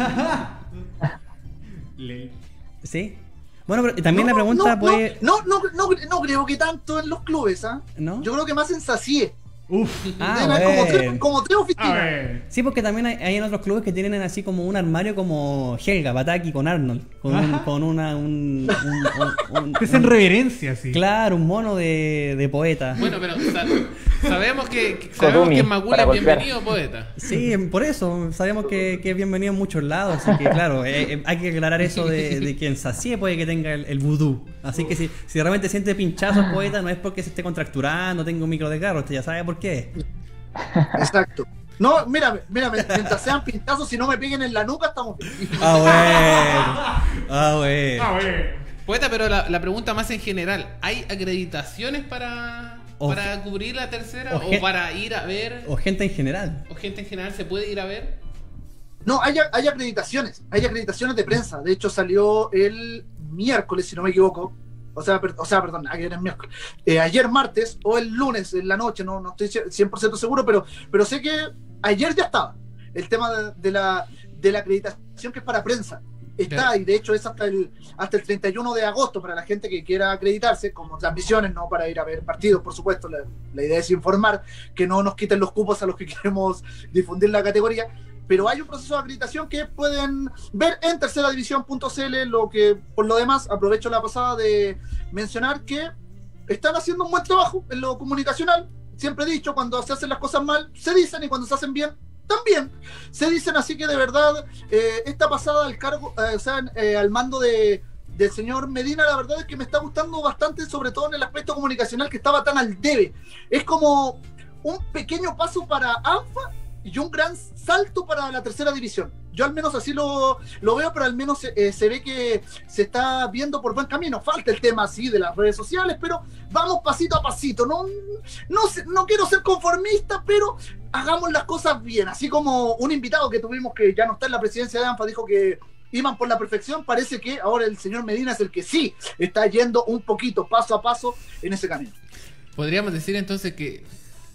¿Sí? Bueno, pero también No, la pregunta no, puede. No, no, no, no, no creo que tanto en los clubes, ¿ah? ¿No? Yo creo que más en SACIE. Uf. Ah, como, tres, como oficinas. Sí, porque también hay, hay en otros clubes que tienen así como un armario como Helga, Bataki con Arnold. Con, un, con una. Un, un- un- un- Es en reverencia, sí. Claro, un mono de, de poeta. Bueno, pero sabemos que, que- sabemos Kodumi, que Magula es golpear. bienvenido poeta. Sí, por eso. Sabemos que, que es bienvenido en muchos lados. Así que, claro, eh, eh, hay que aclarar eso de, de que en Sacie puede que tenga el, el vudú. Así que si, si realmente siente pinchazos poeta, no es porque se esté contracturando, tenga un micro de carro. Usted ya sabe por qué. Exacto. No, mírame, mírame, mientras sean pintazos, si no me peguen en la nuca, estamos. Ah, bueno. Ah, bueno. Poeta, pero la, la pregunta más en general, ¿hay acreditaciones para, O- para cubrir la tercera o para ir a ver? O gente en general. ¿O gente en general se puede ir a ver? No, hay, hay acreditaciones, hay acreditaciones de prensa. De hecho, salió el miércoles, si no me equivoco. O sea, per- o sea perdón, ayer es miércoles. Eh, ayer martes o el lunes en la noche, no, no estoy 100% seguro, pero, pero sé que ayer ya estaba el tema de, de la, de la acreditación que es para prensa. Está, y de hecho es hasta el, hasta el 31 de agosto para la gente que quiera acreditarse, como transmisiones, no para ir a ver partidos, por supuesto. La, la idea es informar, que no nos quiten los cupos a los que <laughs> queremos difundir la categoría pero hay un proceso de acreditación que pueden ver en terceradivisión.cl, lo que por lo demás aprovecho la pasada de mencionar que están haciendo un buen trabajo en lo comunicacional, siempre he dicho, cuando se hacen las cosas mal, se dicen y cuando se hacen bien, también se dicen, así que de verdad, eh, esta pasada al cargo, eh, o sea, eh, al mando de, del señor Medina, la verdad es que me está gustando bastante, sobre todo en el aspecto comunicacional que estaba tan al debe. Es como un pequeño paso para ANFA y un gran salto para la tercera división. Yo al menos así lo, lo veo, pero al menos eh, se ve que se está viendo por buen camino. Falta el tema así de las redes sociales, pero vamos pasito a pasito. No, no, no quiero ser conformista, pero hagamos las cosas bien. Así como un invitado que tuvimos que ya no está en la presidencia de ANFA dijo que iban por la perfección, parece que ahora el señor Medina es el que sí está yendo un poquito paso a paso en ese camino. ¿Podríamos decir entonces que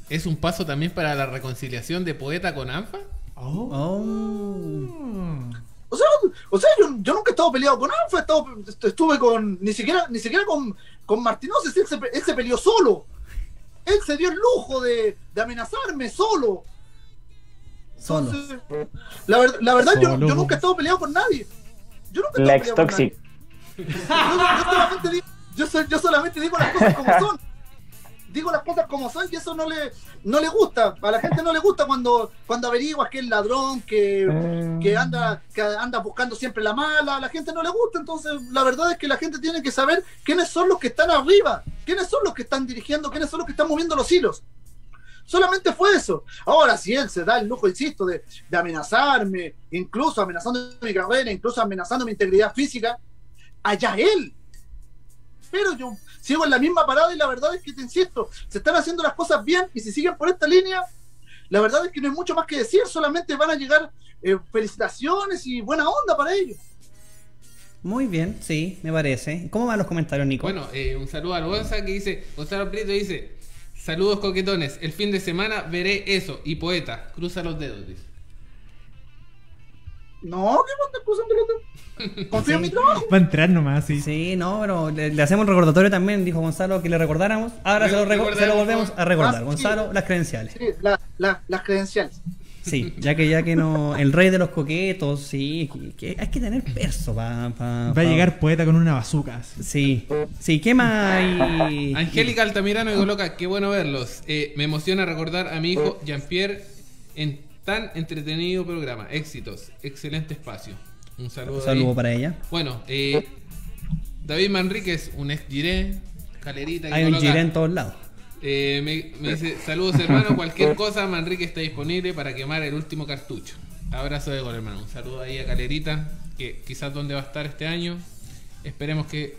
es un paso también para la reconciliación de poeta con ANFA? Oh. Oh. O sea, o sea yo, yo nunca he estado peleado con Alfa, estado- estuve con. Ni siquiera, ni siquiera con, con Martinoz, él se, él se peleó solo. Él se dio el lujo de, de amenazarme solo. Solo. Entonces, la, ver- la verdad, yo, Solo. yo nunca he estado peleado con nadie. Yo nunca he estado Lex peleado con nadie. Toxic. Yo, yo solamente digo, yo, soy- yo solamente digo las cosas como son. Digo las cosas como son y eso no le, no le gusta. A la gente no le gusta cuando, cuando averiguas que es ladrón, que, que anda, que anda buscando siempre la mala. A la gente no le gusta. Entonces, la verdad es que la gente tiene que saber quiénes son los que están arriba, quiénes son los que están dirigiendo, quiénes son los que están moviendo los hilos. Solamente fue eso. Ahora, si él se da el lujo, insisto, de, de amenazarme, incluso amenazando mi carrera, incluso amenazando mi integridad física, allá él. Pero yo sigo en la misma parada y la verdad es que te insisto, se están haciendo las cosas bien y si siguen por esta línea, la verdad es que no hay mucho más que decir, solamente van a llegar eh, felicitaciones y buena onda para ellos. Muy bien, sí, me parece. ¿Cómo van los comentarios, Nico? Bueno, eh, un saludo al Gonza que dice, Gonzalo Prieto dice, saludos coquetones, el fin de semana veré eso, y poeta, cruza los dedos, dice. No, ¿qué cruzando los dedos? Confío en mi trabajo. Va a entrar nomás, sí. Sí, no, pero le, le hacemos un recordatorio también, dijo Gonzalo, que le recordáramos. Ahora se lo, Recordar, se lo volvemos a recordar. Ah, sí. Gonzalo, las credenciales. Sí, la- la- las credenciales. Sí, ya que ya que no. El rey de los coquetos, sí. que- que hay que tener perso para. Va a llegar poeta con una bazooka. Sí, sí, ¿qué más hay? Angélica Altamirano y coloca, qué bueno verlos. Eh, me emociona recordar a mi hijo Jean-Pierre en tan entretenido programa. Éxitos, excelente espacio. Un saludo. Un saludo ahí. para ella. Bueno, eh, David Manríquez, un ex giré, calerita Hay un giré en todos lados. eh, me, me dice, saludos hermano, cualquier cosa, Manrique está disponible para quemar el último cartucho. Abrazo de gol hermano, un saludo ahí a Calerita, que quizás donde va a estar este año. Esperemos que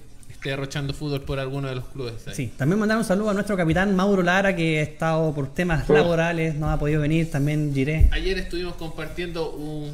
derrochando fútbol por alguno de los clubes. ahí. Sí, también mandar un saludo a nuestro capitán Mauro Lara, que ha estado por temas laborales, no ha podido venir. También giré. Ayer estuvimos compartiendo un,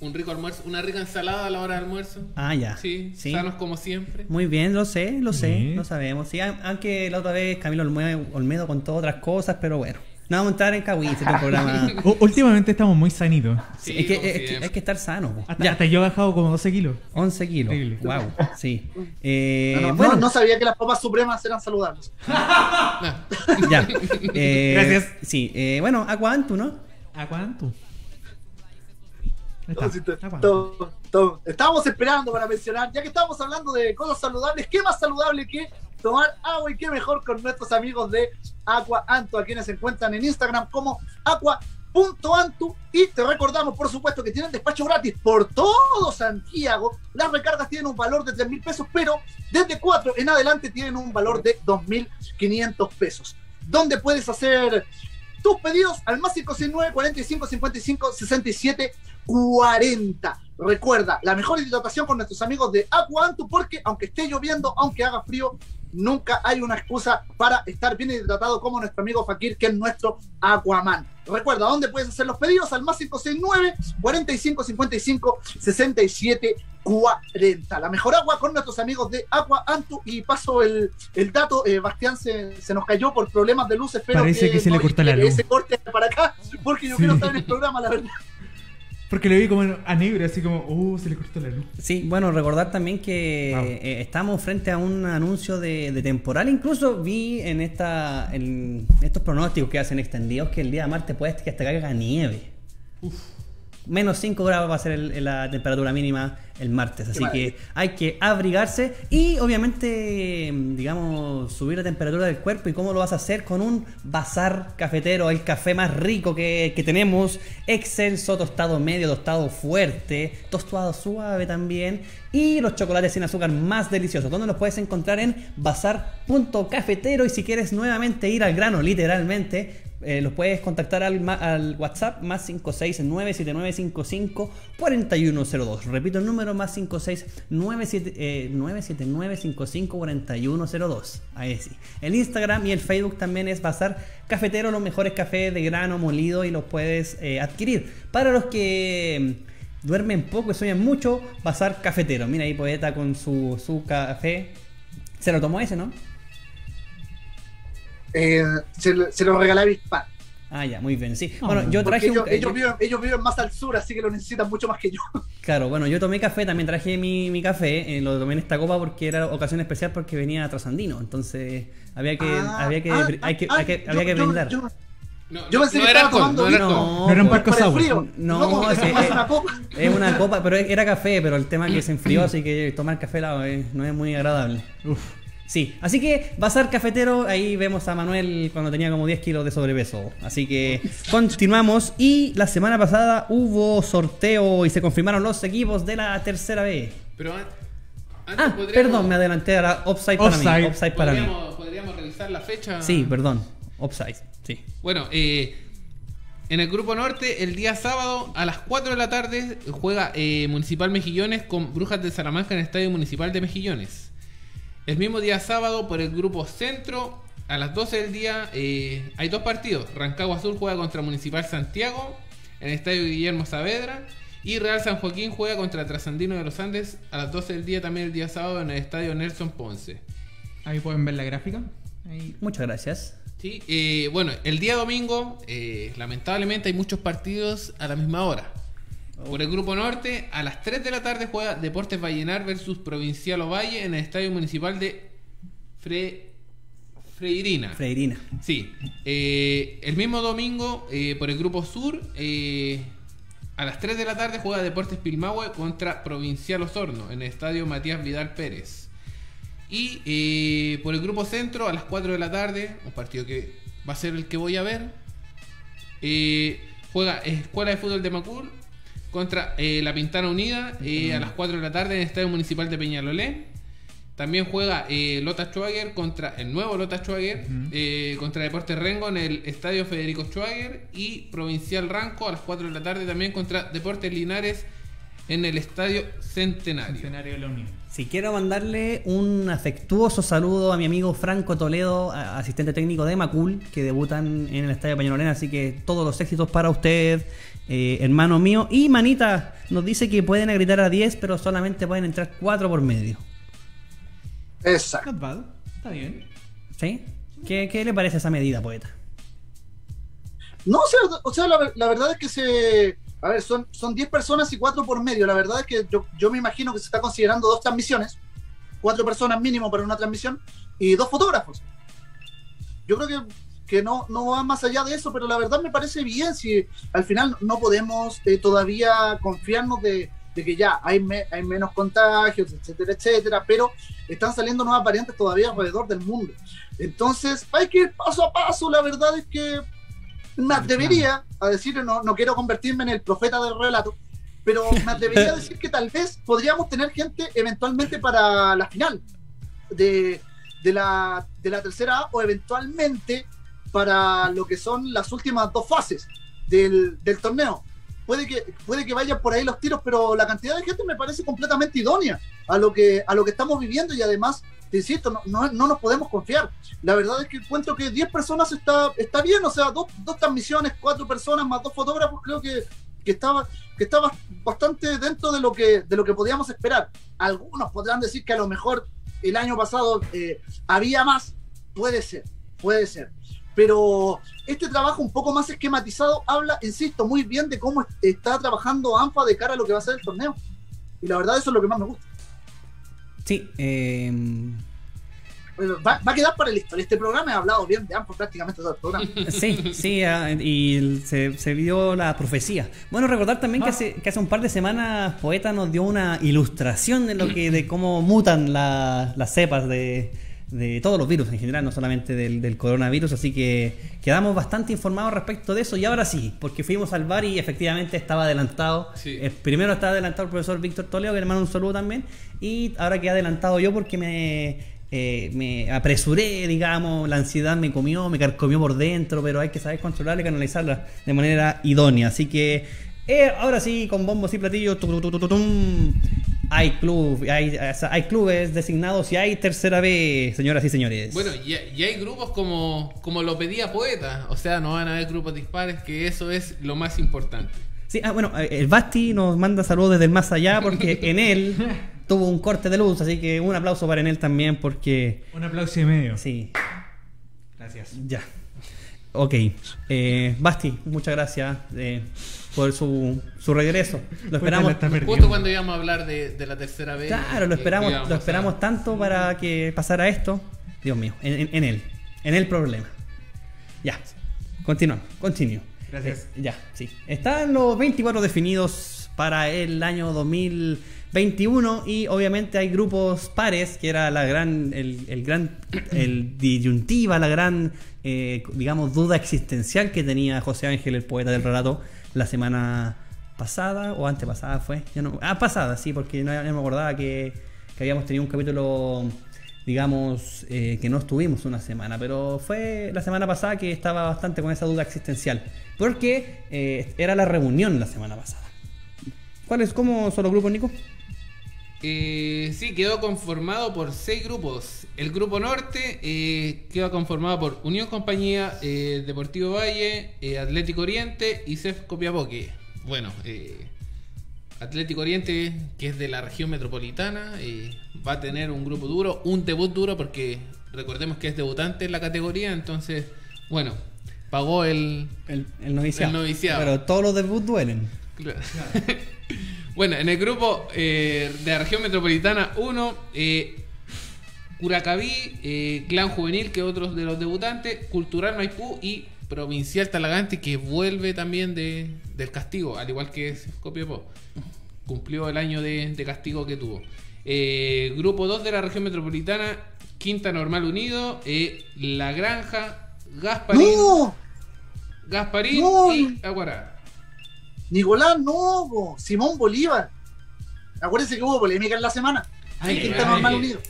un rico almuerzo, una rica ensalada a la hora de almuerzo. Ah, ya. Sí, sí. sanos como siempre. Muy bien, lo sé, lo sé, Sí. lo sabemos. Sí, aunque la otra vez Camilo Olmedo, Olmedo contó otras cosas, pero bueno. No vamos a entrar en Cahuí, este programa. <laughs> U- últimamente estamos muy sanitos. Sí, es, que, es que estar sano. Hasta, Ya, hasta yo he bajado como 12 kilos. 11 kilos. Increíble. Wow, <laughs> sí. Eh, No, no, bueno, no, no sabía que las papas supremas eran saludables. <laughs> Ya. Eh, Gracias. Sí, eh, bueno. ¿A cuánto? No, está. ¿A cuánto? to- to- Estábamos esperando para mencionar, ya que estamos hablando de cosas saludables, ¿qué más saludable que tomar agua y qué mejor con nuestros amigos de Aqua Antu, a quienes se encuentran en Instagram como aqua.antu y te recordamos por supuesto que tienen despacho gratis por todo Santiago, las recargas tienen un valor de 3 mil pesos, pero desde 4 en adelante tienen un valor de 2.500 pesos, donde puedes hacer tus pedidos al más 569 45 55 67 40. Recuerda, la mejor hidratación con nuestros amigos de Aquantu, porque aunque esté lloviendo, aunque haga frío, nunca hay una excusa para estar bien hidratado como nuestro amigo Fakir, que es nuestro Aquaman. Recuerda, ¿dónde puedes hacer los pedidos? Al más 569 45 55 67 40. La mejor agua con nuestros amigos de Aqua Antu. Y paso el, el dato, eh, Bastián se, se nos cayó por problemas de luz. Espero Parece que se le no corta la luz. Ese corte para acá, porque yo Sí. quiero estar en el programa, la verdad. <laughs> Porque lo vi como a negro, así como, uh, se le cortó la luz. Sí, bueno, recordar también que Wow. eh, estamos frente a un anuncio de, de temporal. Incluso vi en esta en estos pronósticos que hacen extendidos que el día de martes puede que hasta caiga nieve. Menos 5 grados va a ser el- la temperatura mínima el martes, así que hay que abrigarse y obviamente, digamos, subir la temperatura del cuerpo. ¿Y cómo lo vas a hacer? Con un bazar cafetero, el café más rico que, que tenemos, excelso, tostado medio, tostado fuerte, tostado suave también y los chocolates sin azúcar más deliciosos. ¿Dónde los puedes encontrar? En bazar.cafetero y si quieres nuevamente ir al grano, literalmente, eh, los puedes contactar al, al WhatsApp más 56979554102. Repito el número más 56979554102. Ahí sí. El Instagram y el Facebook también es Bazar Cafetero, los mejores cafés de grano molido y los puedes eh, adquirir. Para los que mm, duermen poco y sueñan mucho, Bazar Cafetero. Mira ahí Poeta con su, su café. Se lo tomó ese, ¿no? Eh, se, lo- se lo regalé a Bispan. Ah, ya, muy bien, sí. Ah, bueno, yo traje un... ellos, yo- viven, ellos viven más al sur, así que lo necesitan mucho más que yo. <laughs> Claro, bueno, yo tomé café, también traje mi, mi café, eh, lo tomé en esta copa porque era ocasión especial porque venía trasandino, entonces había que, Ah, había que, ah, hay que, ah, hay que- yo- había que brindar. yo- No, Yo no- pensé no que era estaba alcohol, tomando no era. No un barco sour. frío. No, eh, una copa. Es una copa, pero <laughs> era café, pero el tema es que se enfrió, así que tomar café helado eh, no es muy agradable. Uf. Sí, así que Bazar Cafetero, ahí vemos a Manuel cuando tenía como 10 kilos de sobrepeso. Así que continuamos y la semana pasada hubo sorteo y se confirmaron los equipos de la tercera B. Pero an- antes Ah, podríamos- perdón, me adelanté, era offside para mí. Offside. Para mí. podríamos, podríamos revisar la fecha. Sí, perdón, offside, sí. Bueno, eh, en el grupo norte, el día sábado a las 4 de la tarde juega eh, Municipal Mejillones con Brujas de Salamanca en el Estadio Municipal de Mejillones. El mismo día sábado, por el grupo centro, a las 12 del día, eh, hay dos partidos. Rancagua Azul juega contra Municipal Santiago en el Estadio Guillermo Saavedra. Y Real San Joaquín juega contra Trasandino de los Andes a las 12 del día, también el día sábado, en el Estadio Nelson Ponce. Ahí pueden ver la gráfica. Ahí. Muchas gracias. Sí, eh, bueno, el día domingo, eh, lamentablemente hay muchos partidos a la misma hora. Por el grupo norte, a las 3 de la tarde juega Deportes Vallenar versus Provincial Ovalle en el Estadio Municipal de Fre- Freirina. Freirina. Sí, eh, el mismo domingo, eh, por el grupo sur, eh, a las 3 de la tarde juega Deportes Pilmahue contra Provincial Osorno en el estadio Matías Vidal Pérez. Y por el grupo centro, a las 4 de la tarde, un partido que va a ser el que voy a ver, juega Escuela de Fútbol de Macul contra eh, la Pintana Unida eh, a las 4 de la tarde en el Estadio Municipal de Peñalolé. También juega eh, Lota Schwager contra el nuevo Lota Schwager eh, contra Deportes Rengo en el Estadio Federico Schwager y Provincial Ranco a las 4 de la tarde también contra Deportes Linares en el Estadio Centenario. Centenario de la Unión. Si quiero mandarle un afectuoso saludo a mi amigo Franco Toledo, asistente técnico de Macul, que debutan en el Estadio Peñalolén, así que todos los éxitos para usted, eh, hermano mío. Y Manita nos dice que pueden gritar a 10, pero solamente pueden entrar 4 por medio. Exacto. Not bad. Está bien. ¿Sí? ¿Qué, qué le parece esa medida, poeta? No, o sea, o sea, la, la verdad es que se. A ver, son, son 10 personas y 4 por medio. La verdad es que yo, yo me imagino que se está considerando dos transmisiones, cuatro personas mínimo para una transmisión y dos fotógrafos. Yo creo que, que no, no va más allá de eso, pero la verdad me parece bien si al final no podemos eh, todavía confiarnos de, que ya hay, hay menos contagios, etcétera, etcétera, pero están saliendo nuevas variantes todavía alrededor del mundo. Entonces hay que ir paso a paso, la verdad es que me atrevería a decir, no, no quiero convertirme en el profeta del relato, pero me atrevería a decir que tal vez podríamos tener gente eventualmente para la final de, de la, de la tercera o eventualmente para lo que son las últimas dos fases del, del torneo. Puede que, puede que vayan por ahí los tiros, pero la cantidad de gente me parece completamente idónea a lo que, a lo que estamos viviendo y además, te insisto, no, no, no nos podemos confiar. La verdad es que encuentro que 10 personas está, está bien, o sea, dos, dos transmisiones, cuatro personas más dos fotógrafos, creo que, que estaba que estaba bastante dentro de lo que de lo que podíamos esperar. Algunos podrán decir que a lo mejor el año pasado eh, había más, puede ser, puede ser. Pero este trabajo un poco más esquematizado habla, insisto, muy bien de cómo está trabajando ANFA de cara a lo que va a ser el torneo. Y la verdad eso es lo que más me gusta. Sí, eh, Va, va a quedar para la historia. Este programa he hablado bien de ANFA prácticamente todo el programa. <laughs> Sí, sí, ah, y se, se vio la profecía. Bueno, recordar también que, hace, que hace un par de semanas Poeta nos dio una ilustración de lo que, de cómo mutan la- las cepas de, de todos los virus en general, no solamente del, del coronavirus, así que quedamos bastante informados respecto de eso. Y ahora sí, porque fuimos al bar y efectivamente estaba adelantado. Sí. Eh, primero estaba adelantado el profesor Víctor Toledo, que le mando un saludo también, y ahora quedé adelantado yo porque me eh, me apresuré, digamos, la ansiedad me comió, me carcomió por dentro, pero hay que saber controlarla y canalizarla de manera idónea. Así que eh, ahora sí, con bombos y platillos, hay, club, hay, o sea, hay clubes designados y hay tercera B, señoras y señores. Bueno, y, y hay grupos como, como lo pedía Poeta, o sea, no van a haber grupos dispares, que eso es lo más importante. Sí, ah, bueno, eh, el Basti nos manda saludos desde el más allá porque <laughs> en él tuvo un corte de luz, así que un aplauso para en él también porque Un aplauso y medio. sí, Gracias. Ya. Ok. Eh, Basti, muchas gracias eh, por su, su regreso. Lo esperamos. Justo cuando íbamos a hablar de, de la tercera vez. Claro, lo que- esperamos, lo a- esperamos tanto para que pasara esto. Dios mío, en, en- en él, en el problema. Ya, continuamos, continúo. Gracias. Eh, ya, sí. Están los 24 definidos para el año 2021 y obviamente hay grupos pares, que era la gran, el, el gran, el disyuntiva, la gran, eh, digamos, duda existencial que tenía José Ángel, el poeta del relato, la semana pasada o antepasada fue. Yo no, ah, pasada, sí, porque no, me acordaba que, que habíamos tenido un capítulo, digamos, eh, que no estuvimos una semana, pero fue la semana pasada que estaba bastante con esa duda existencial, porque eh, era la reunión la semana pasada. ¿Cuáles, cómo son los grupos, Nico? Eh, sí, quedó conformado por seis grupos. El grupo norte eh, quedó conformado por Unión Compañía, eh, Deportivo Valle, eh, Atlético Oriente y CEF Copiapoque. Bueno, eh, Atlético Oriente, que es de la región metropolitana, eh, va a tener un grupo duro, un debut duro, porque recordemos que es debutante en la categoría, entonces, bueno, pagó el, El, el noviciado. El noviciado. Pero todos los debuts duelen. <laughs> Claro. Bueno, en el grupo eh, de la región metropolitana 1, eh, Curacaví, eh, Clan Juvenil, que otros de los debutantes, Cultural Maipú y Provincial Talagante, que vuelve también de, del castigo, al igual que Copiapó. Cumplió el año de, de castigo que tuvo. Eh, grupo 2 de la región metropolitana, Quinta Normal Unido, eh, La Granja, Gasparín, ¡No! Gasparín No. y Aguará. Nicolás, no, po. Simón Bolívar. Acuérdense que hubo polémica en la semana. Ay, en Quinta Normal. Unido.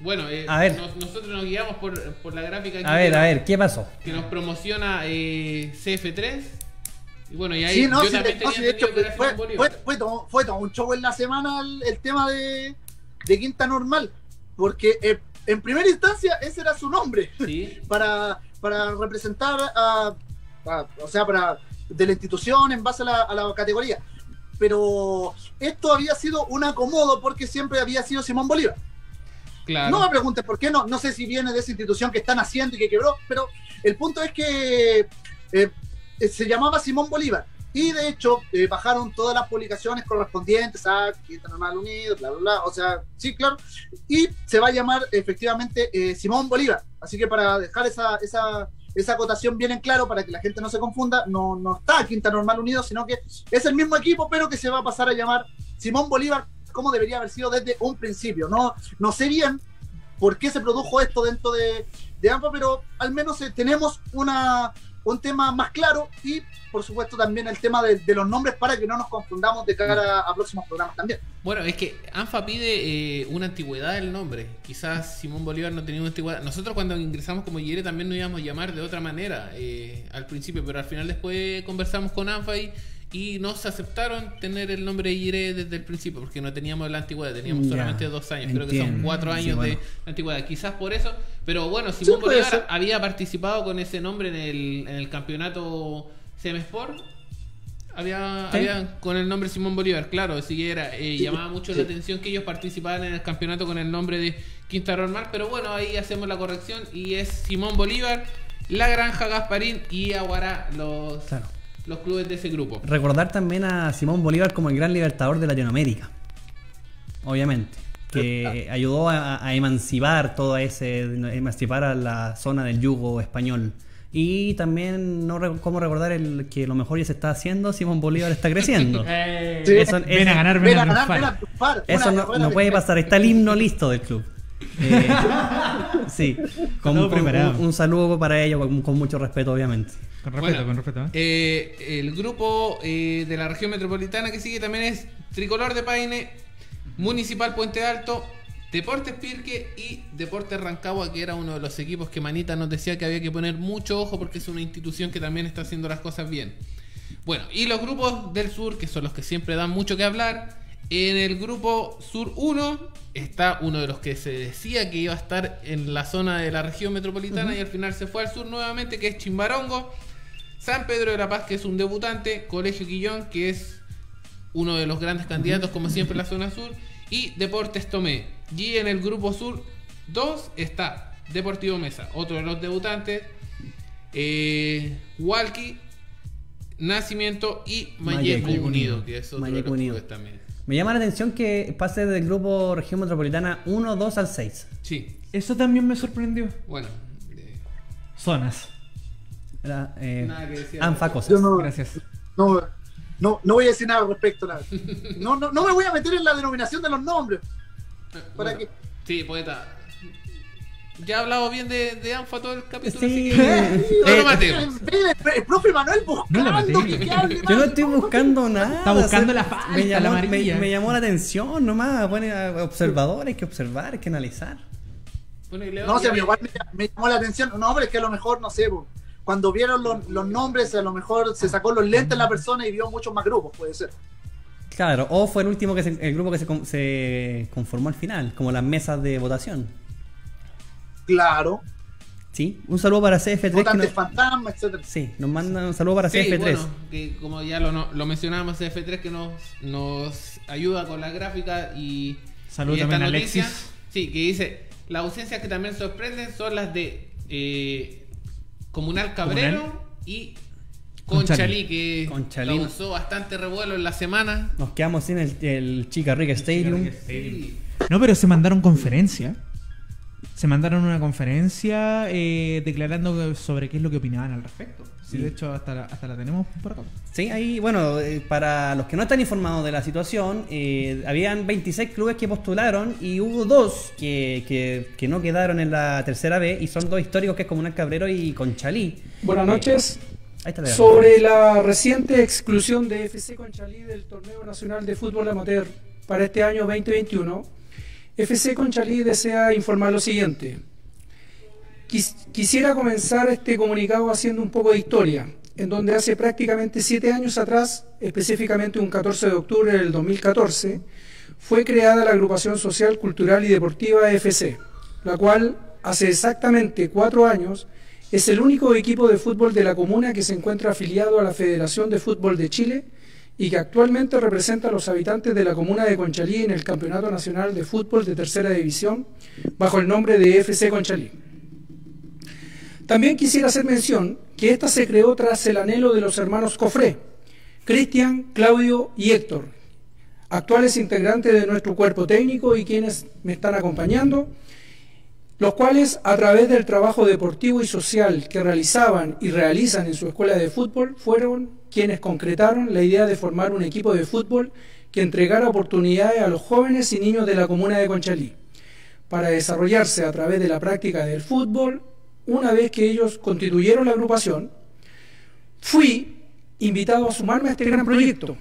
Bueno, eh, A ver. nos- nosotros nos guiamos por, por la gráfica aquí A ver, que, a ver, ¿qué pasó? que nos promociona eh, CF3. Y bueno, y ahí Sí, no, yo sí, también de, no, tenía sí, de hecho fue, fue, Bolívar. fue todo, fue todo un show en la semana el, el tema de, de Quinta Normal. Porque eh, en primera instancia ese era su nombre. Sí, <laughs> para, para representar a, a- o sea, para de la institución en base a la, a la categoría. Pero esto había sido un acomodo porque siempre había sido Simón Bolívar. claro. No me preguntes por qué, no, no sé si viene de esa institución que están haciendo y que quebró, pero el punto es que eh, eh, se llamaba Simón Bolívar. Y de hecho, eh, bajaron todas las publicaciones correspondientes a Quinta Normal Unido, bla, bla, bla. O sea, sí, claro. Y se va a llamar efectivamente eh, Simón Bolívar. Así que para dejar esa, esa, esa acotación bien en claro, para que la gente no se confunda, no, no está Quinta Normal Unido, sino que es el mismo equipo, pero que se va a pasar a llamar Simón Bolívar como debería haber sido desde un principio. No, no sé bien por qué se produjo esto dentro de, de AMPA, pero al menos eh, tenemos una, un tema más claro y, por supuesto, también el tema de, de los nombres para que no nos confundamos de cara a, próximos programas también. Bueno, es que ANFA pide eh, una antigüedad del nombre. Quizás Simón Bolívar no tenía una antigüedad. Nosotros cuando ingresamos como Yere también nos íbamos a llamar de otra manera eh, al principio, pero al final después conversamos con ANFA y, y nos aceptaron tener el nombre de desde el principio, porque no teníamos la antigüedad, teníamos solamente dos años, creo que son cuatro Sí, años bueno. de antigüedad. Quizás por eso, pero bueno, Simón Bolívar había participado con ese nombre en el, en el campeonato Semesport. Había, Sí. había con el nombre Simón Bolívar, claro, así que era, eh, llamaba mucho la atención que ellos participaban en el campeonato con el nombre de Quinta Normal, pero bueno, ahí hacemos la corrección y es Simón Bolívar, La Granja Gasparín y Aguará los, Claro. Los clubes de ese grupo. Recordar también a Simón Bolívar como el gran libertador de Latinoamérica. Obviamente. Que <laughs> ayudó a, a emancipar todo ese. emancipar a la zona del yugo español. Y también, no re- cómo recordar el que lo mejor ya se está haciendo, Simón Bolívar está creciendo. <laughs> Eh, Sí. Eso- ven eso- a ganar, ven, Ven a a ganar, ven a triunfar. Eso no, puede pasar, está el himno listo del club. Eh, <laughs> sí, con, un saludo para ellos, con, con mucho respeto, obviamente. Con respeto, Bueno, con respeto. ¿eh? Eh, el grupo eh, de la región metropolitana que sigue también es Tricolor de Paine, Municipal Puente Alto, Deportes Pirque y Deportes Rancagua, que era uno de los equipos que Manita nos decía que había que poner mucho ojo porque es una institución que también está haciendo las cosas bien. Bueno, y los grupos del sur, que son los que siempre dan mucho que hablar. En el grupo Sur 1 está uno de los que se decía que iba a estar en la zona de la región metropolitana y al final se fue al sur nuevamente, que es Chimbarongo. San Pedro de la Paz, que es un debutante, Colegio Quillón, que es uno de los grandes candidatos, como siempre, en la zona sur, y Deportes Tomé. Y en el grupo sur 2 está Deportivo Mesa, otro de los debutantes, eh, Walkie, Nacimiento y Mayeco Unido, Unido. que es otro Mayeco de los también. Me llama la atención que pase del grupo región metropolitana 1, 2 al 6. Sí, Eso también me sorprendió. bueno. eh, Zonas. Era, eh, Nada que decir. Anfa cosas. Yo no, Gracias. no, no, no voy a decir nada al respecto. nada. No, no, no me voy a meter en la denominación de los nombres. ¿Para Bueno, qué? Sí, poeta. Ya he hablado bien de, de Anfa todo el capítulo. Sí. así que- <laughs> No lo mateo. El, el- el profe Manuel No la buscando maté. que, que hable Yo no estoy buscando nada. Está buscando o sea, la falta, me llamó, la me, me llamó la atención nomás. Bueno, observador, hay que observar, hay que analizar. Bueno, y Leo, No sé, ya- pero igual me, me llamó la atención. No, pero es que a lo mejor, no sé, po, cuando vieron los, los nombres, a lo mejor se sacó los lentes la persona y vio muchos más grupos, puede ser. Claro, o fue el último que se- el grupo que se, con- se conformó al final, como las mesas de votación. Claro. Sí, un saludo para CF3 que Votantes nos, fantasmas, etcétera. sí, nos mandan un saludo para Sí, CF3. bueno, que como ya lo, no- lo mencionábamos, F3 que nos, nos ayuda con la gráfica y, Saludos también a Alexis. Sí, que dice, las ausencias que también sorprenden son las de eh, Comunal Cabrero Comunal. y Conchalí. Que Conchalí. causó bastante revuelo en la semana. Nos quedamos sin el, el Chica Rica Stadium. Sí. No, pero se mandaron conferencia. Se mandaron una conferencia eh, declarando sobre qué es lo que opinaban al respecto. Sí, de hecho, hasta la, hasta la tenemos por acá. Sí, ahí, bueno, eh, para los que no están informados de la situación, eh, habían 26 clubes que postularon y hubo dos que, que, que no quedaron en la tercera B y son dos históricos que es Comunal Cabrero y Conchalí. Buenas Eh, noches. ahí está la Sobre la reciente exclusión de FC Conchalí del Torneo Nacional de Fútbol Amateur para este año 2021, FC Conchalí desea informar lo siguiente. Quis- Quisiera comenzar este comunicado haciendo un poco de historia, en donde hace prácticamente siete años atrás, específicamente un 14 de octubre del 2014, fue creada la agrupación social, cultural y deportiva FC, la cual hace exactamente cuatro años es el único equipo de fútbol de la comuna que se encuentra afiliado a la Federación de Fútbol de Chile y que actualmente representa a los habitantes de la comuna de Conchalí en el Campeonato Nacional de Fútbol de Tercera División bajo el nombre de FC Conchalí. También quisiera hacer mención que esta se creó tras el anhelo de los hermanos Cofré, Cristian, Claudio y Héctor, actuales integrantes de nuestro cuerpo técnico y quienes me están acompañando, los cuales a través del trabajo deportivo y social que realizaban y realizan en su escuela de fútbol fueron quienes concretaron la idea de formar un equipo de fútbol que entregara oportunidades a los jóvenes y niños de la comuna de Conchalí para desarrollarse a través de la práctica del fútbol. Una vez que ellos constituyeron la agrupación, fui invitado a sumarme a este gran proyecto,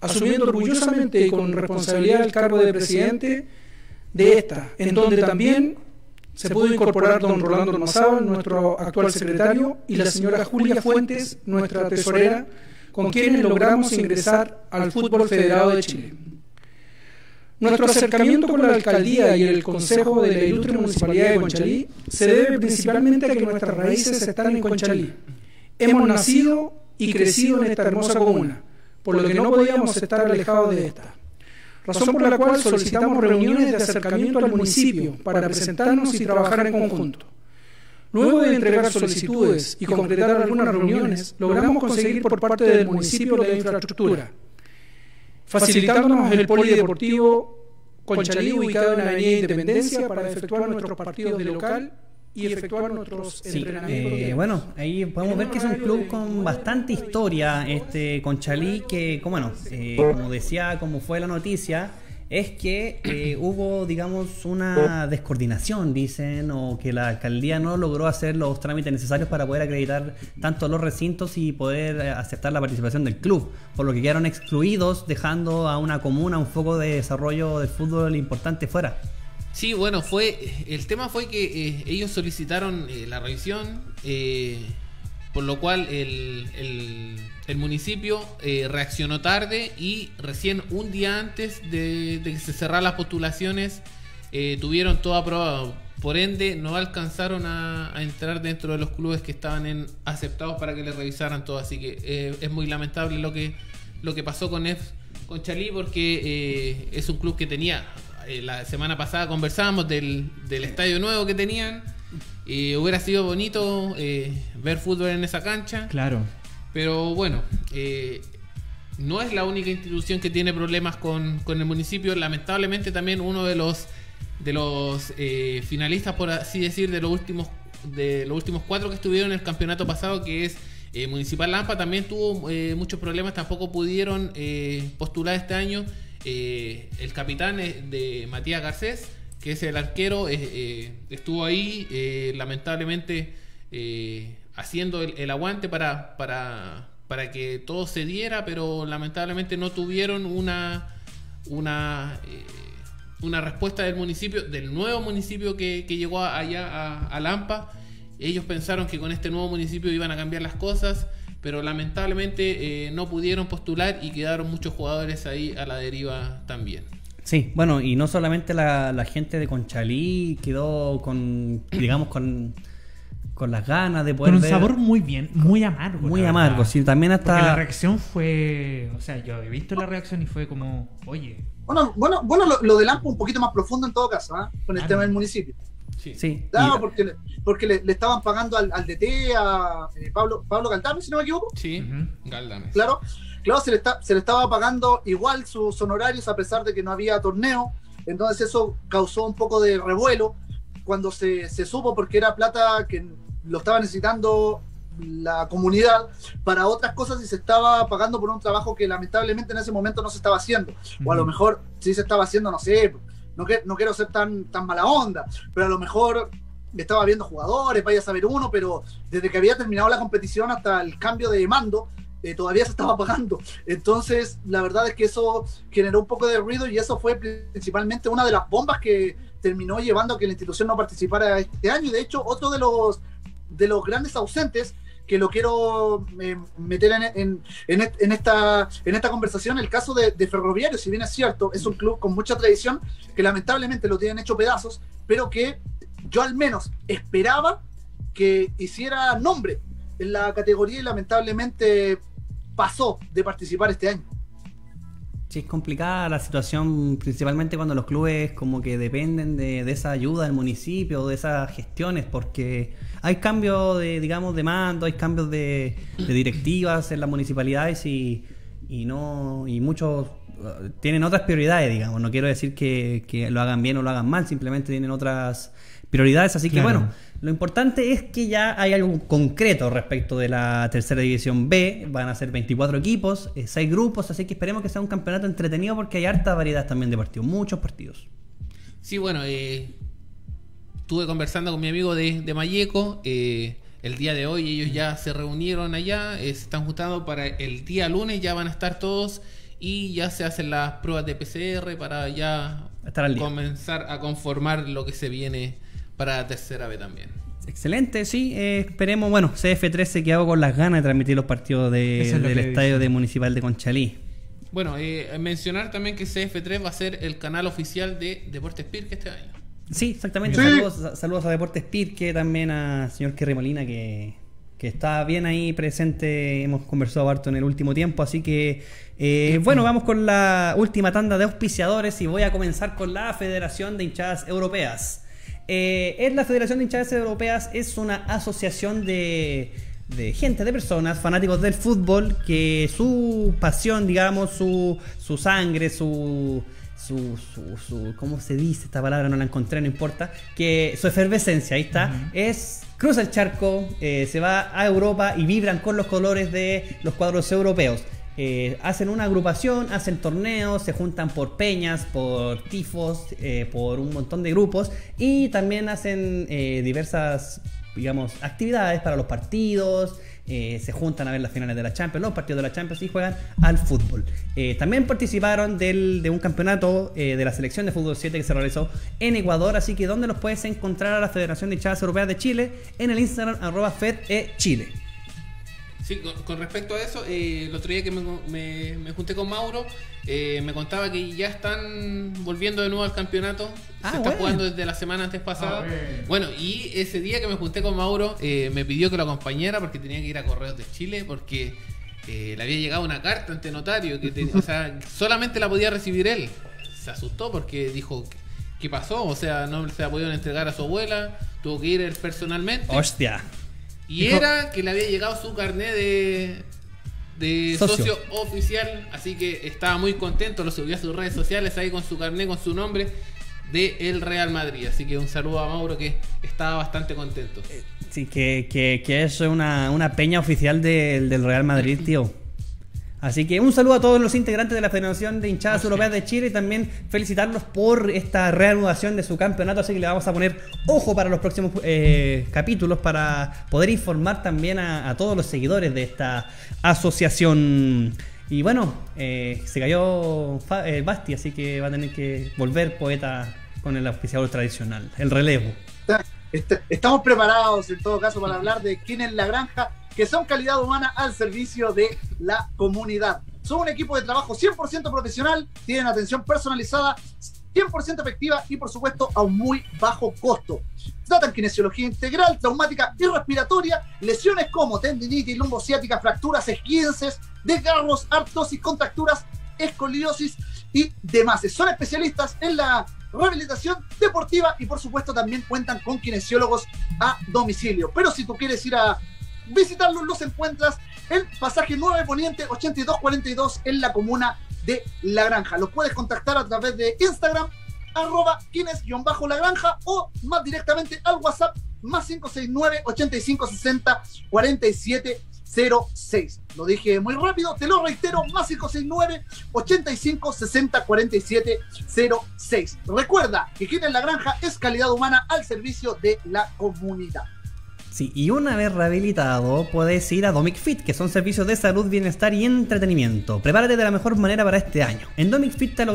asumiendo orgullosamente y con responsabilidad el cargo de presidente de esta, en donde también se pudo incorporar don Rolando Ormazábal, nuestro actual secretario, y la señora Julia Fuentes, nuestra tesorera, con quienes logramos ingresar al fútbol federado de Chile. Nuestro acercamiento con la alcaldía y el consejo de la ilustre municipalidad de Conchalí se debe principalmente a que nuestras raíces están en Conchalí. Hemos nacido y crecido en esta hermosa comuna, por lo que no podíamos estar alejados de esta. Razón por la cual solicitamos reuniones de acercamiento al municipio para presentarnos y trabajar en conjunto. Luego de entregar solicitudes y concretar algunas reuniones, logramos conseguir por parte del municipio la infraestructura, facilitándonos el polideportivo Conchalí ubicado en la Avenida Independencia para efectuar nuestros partidos de local y efectuar nuestros Sí, entrenamientos. eh, bueno, ahí podemos ver que es un club con bastante historia, este Conchalí, que como, bueno, eh, como decía, como fue la noticia, es que eh, <clears throat> hubo, digamos, una descoordinación, dicen, o que la alcaldía no logró hacer los trámites necesarios para poder acreditar tanto los recintos y poder eh, aceptar la participación del club, por lo que quedaron excluidos, dejando a una comuna un foco de desarrollo del fútbol importante fuera. Sí, bueno, fue el tema fue que eh, ellos solicitaron eh, la revisión, eh, por lo cual el, el- el municipio eh, reaccionó tarde y recién un día antes de, que se cerraran las postulaciones eh, tuvieron todo aprobado. Por ende, no alcanzaron a, entrar dentro de los clubes que estaban en, aceptados para que les revisaran todo. Así que eh, es muy lamentable lo que, lo que pasó con F, con Chalí, porque es un club que tenía. la semana pasada conversábamos del, del estadio nuevo que tenían. Hubiera sido bonito eh, ver fútbol en esa cancha. Claro. Pero bueno, eh, no es la única institución que tiene problemas con, con el municipio. Lamentablemente también uno de los de los eh, finalistas, por así decir, de los últimos de los últimos cuatro que estuvieron en el campeonato pasado, que es eh, Municipal Lampa, también tuvo muchos problemas. Tampoco pudieron postular este año. El capitán de Matías Garcés, que es el arquero, estuvo ahí, lamentablemente haciendo el, aguante para, para, para que todo se diera, pero lamentablemente no tuvieron una, una, eh, una respuesta del municipio, del nuevo municipio que, que llegó allá a, a Lampa. Ellos pensaron que con este nuevo municipio iban a cambiar las cosas, pero lamentablemente eh, no pudieron postular y quedaron muchos jugadores ahí a la deriva también. Sí, bueno, y no solamente la, la gente de Conchalí quedó con, digamos, con, con las ganas de poder Con un ver- sabor muy bien, muy amargo. muy amargo, verdad. sí, también Porque la hasta... reacción fue. O sea, yo he visto la reacción y fue como, oye. Bueno, bueno, bueno lo, lo del un poquito más profundo en todo caso, ¿ah? con el Claro. tema del municipio. Sí. Sí, Claro, y- porque, le, porque le, le estaban pagando al, al DT, a eh, Pablo, Pablo Galtame, si no me equivoco. Sí, Ujú. Galdames. Claro, claro, se le, está, se le estaba pagando igual sus honorarios a pesar de que no había torneo. Entonces eso causó un poco de revuelo cuando se, se supo porque era plata que lo estaba necesitando la comunidad para otras cosas y se estaba pagando por un trabajo que lamentablemente en ese momento no se estaba haciendo. O a lo mejor sí se estaba haciendo, no sé, no, que, no quiero ser tan, tan mala onda, pero a lo mejor estaba viendo jugadores, vaya a saber uno, pero desde que había terminado la competición hasta el cambio de mando, eh, todavía se estaba pagando. Entonces, la verdad es que eso generó un poco de ruido y eso fue principalmente una de las bombas que terminó llevando a que la institución no participara este año. Y de hecho, otro de los, de los grandes ausentes que lo quiero eh, meter en, en, en, est- en esta, en esta conversación, el caso de, de Ferroviario, si bien es cierto, es un club con mucha tradición, que lamentablemente lo tienen hecho pedazos, pero que yo al menos esperaba que hiciera nombre en la categoría y lamentablemente pasó de participar este año. Sí, es complicada la situación, principalmente cuando los clubes como que dependen de, de esa ayuda del municipio, de esas gestiones, porque hay cambios de, digamos, de mando, hay cambios de, de directivas en las municipalidades y, y no y muchos uh, tienen otras prioridades, digamos. No quiero decir que, que lo hagan bien o lo hagan mal, simplemente tienen otras prioridades. Así que bueno, lo importante es que ya hay algo concreto respecto de la tercera división B. Van a ser 24 equipos, 6 grupos, así que esperemos que sea un campeonato entretenido porque hay harta variedad también de partidos, muchos partidos. Sí, bueno, eh, estuve conversando con mi amigo de, de Mayeco. eh, el día de hoy ellos ya se reunieron allá, eh, se están juntando para el día lunes, ya van a estar todos y ya se hacen las pruebas de PCR para ya Estar al día. comenzar a conformar lo que se viene para la tercera vez también. Excelente, sí, eh, esperemos, bueno, CF3 se quedó con las ganas de transmitir los partidos de- Eso es lo del estadio de Municipal de Conchalí. Bueno, eh, mencionar también que CF3 va a ser el canal oficial de Deportes Pirque este año. Sí, exactamente. Sí. Saludos, saludos a Deportes Pirque, también a señor Kerry Molina, que, que está bien ahí presente. Hemos conversado harto en el último tiempo. Así que, eh, bueno, vamos con la última tanda de auspiciadores y voy a comenzar con la Federación de Hinchadas Europeas. Eh, es la Federación de Hinchadas Europeas es una asociación de, de gente, de personas, fanáticos del fútbol, que su pasión, digamos, su, su sangre, su, su, su, su- ¿cómo se dice esta palabra? No la encontré, no importa, que su efervescencia, ahí está, es cruza el charco, eh, se va a Europa y vibran con los colores de los cuadros europeos. Eh, hacen una agrupación, hacen torneos, se juntan por peñas, por tifos, eh, por un montón de grupos y también hacen eh, diversas, digamos, actividades para los partidos, se juntan a ver las finales de la Champions, los partidos de la Champions y juegan al fútbol. También participaron del- de un campeonato de la selección de fútbol 7 que se realizó en Ecuador, así que donde los puedes encontrar a la Federación de Hinchadas Europeas de Chile en el Instagram arroba FedEChile. Sí, con, con respecto a eso, eh, el otro día que me, me- me junté con Mauro, eh, me contaba que ya están volviendo de nuevo al campeonato. Ah, se está bueno. jugando desde la semana antes pasada. Ah, bueno. bueno, y ese día que me junté con Mauro, eh, me pidió que lo acompañara porque tenía que ir a Correos de Chile porque eh, le había llegado una carta ante notario que te- o sea, <laughs> solamente la podía recibir él. Se asustó porque dijo, ¿qué pasó? O sea, no se la pudieron entregar a su abuela, tuvo que ir él personalmente. Hostia. Y Dijo- era que le había llegado su carnet de, de Socio. socio. oficial, así que estaba muy contento, lo subió a sus redes sociales ahí con su carnet, con su nombre de el Real Madrid. Así que un saludo a Mauro que estaba bastante contento. Sí, que, que, que es una, una peña oficial del Real Madrid, tío. Así que un saludo a todos los integrantes de la Federación de Hinchadas Europeas de Chile y también felicitarlos por esta reanudación de su campeonato. Así que le vamos a poner ojo para los próximos eh, capítulos para poder informar también a, a todos los seguidores de esta asociación. Y bueno, eh, se cayó Fa- eh, Basti, así que va a tener que volver poeta con el auspiciador tradicional, el relevo. Estamos preparados en todo caso para hablar de quién es la granja, que son calidad humana al servicio de la comunidad. Son un equipo de trabajo 100% profesional, tienen atención personalizada, 100% efectiva y por supuesto a un muy bajo costo. Tratan kinesiología integral, traumática y respiratoria, lesiones como tendinitis, lumbociática, fracturas esquienses, desgarros, artrosis, contracturas, escoliosis y demás. Son especialistas en la rehabilitación deportiva y por supuesto también cuentan con kinesiólogos a domicilio. Pero si tú quieres ir a visitarlos, los encuentras en pasaje 9 Poniente 8242 en la comuna de La Granja. Los puedes contactar a través de Instagram, arroba granja o más directamente al WhatsApp más 569 8560 4706. Lo dije muy rápido, te lo reitero, más 569 85 60 47 06. Recuerda que Kines La Granja es calidad humana al servicio de la comunidad. Y una vez rehabilitado, puedes ir a Domic Fit, que son servicios de salud, bienestar y entretenimiento. Prepárate de la mejor manera para este año. En Domic Fit te,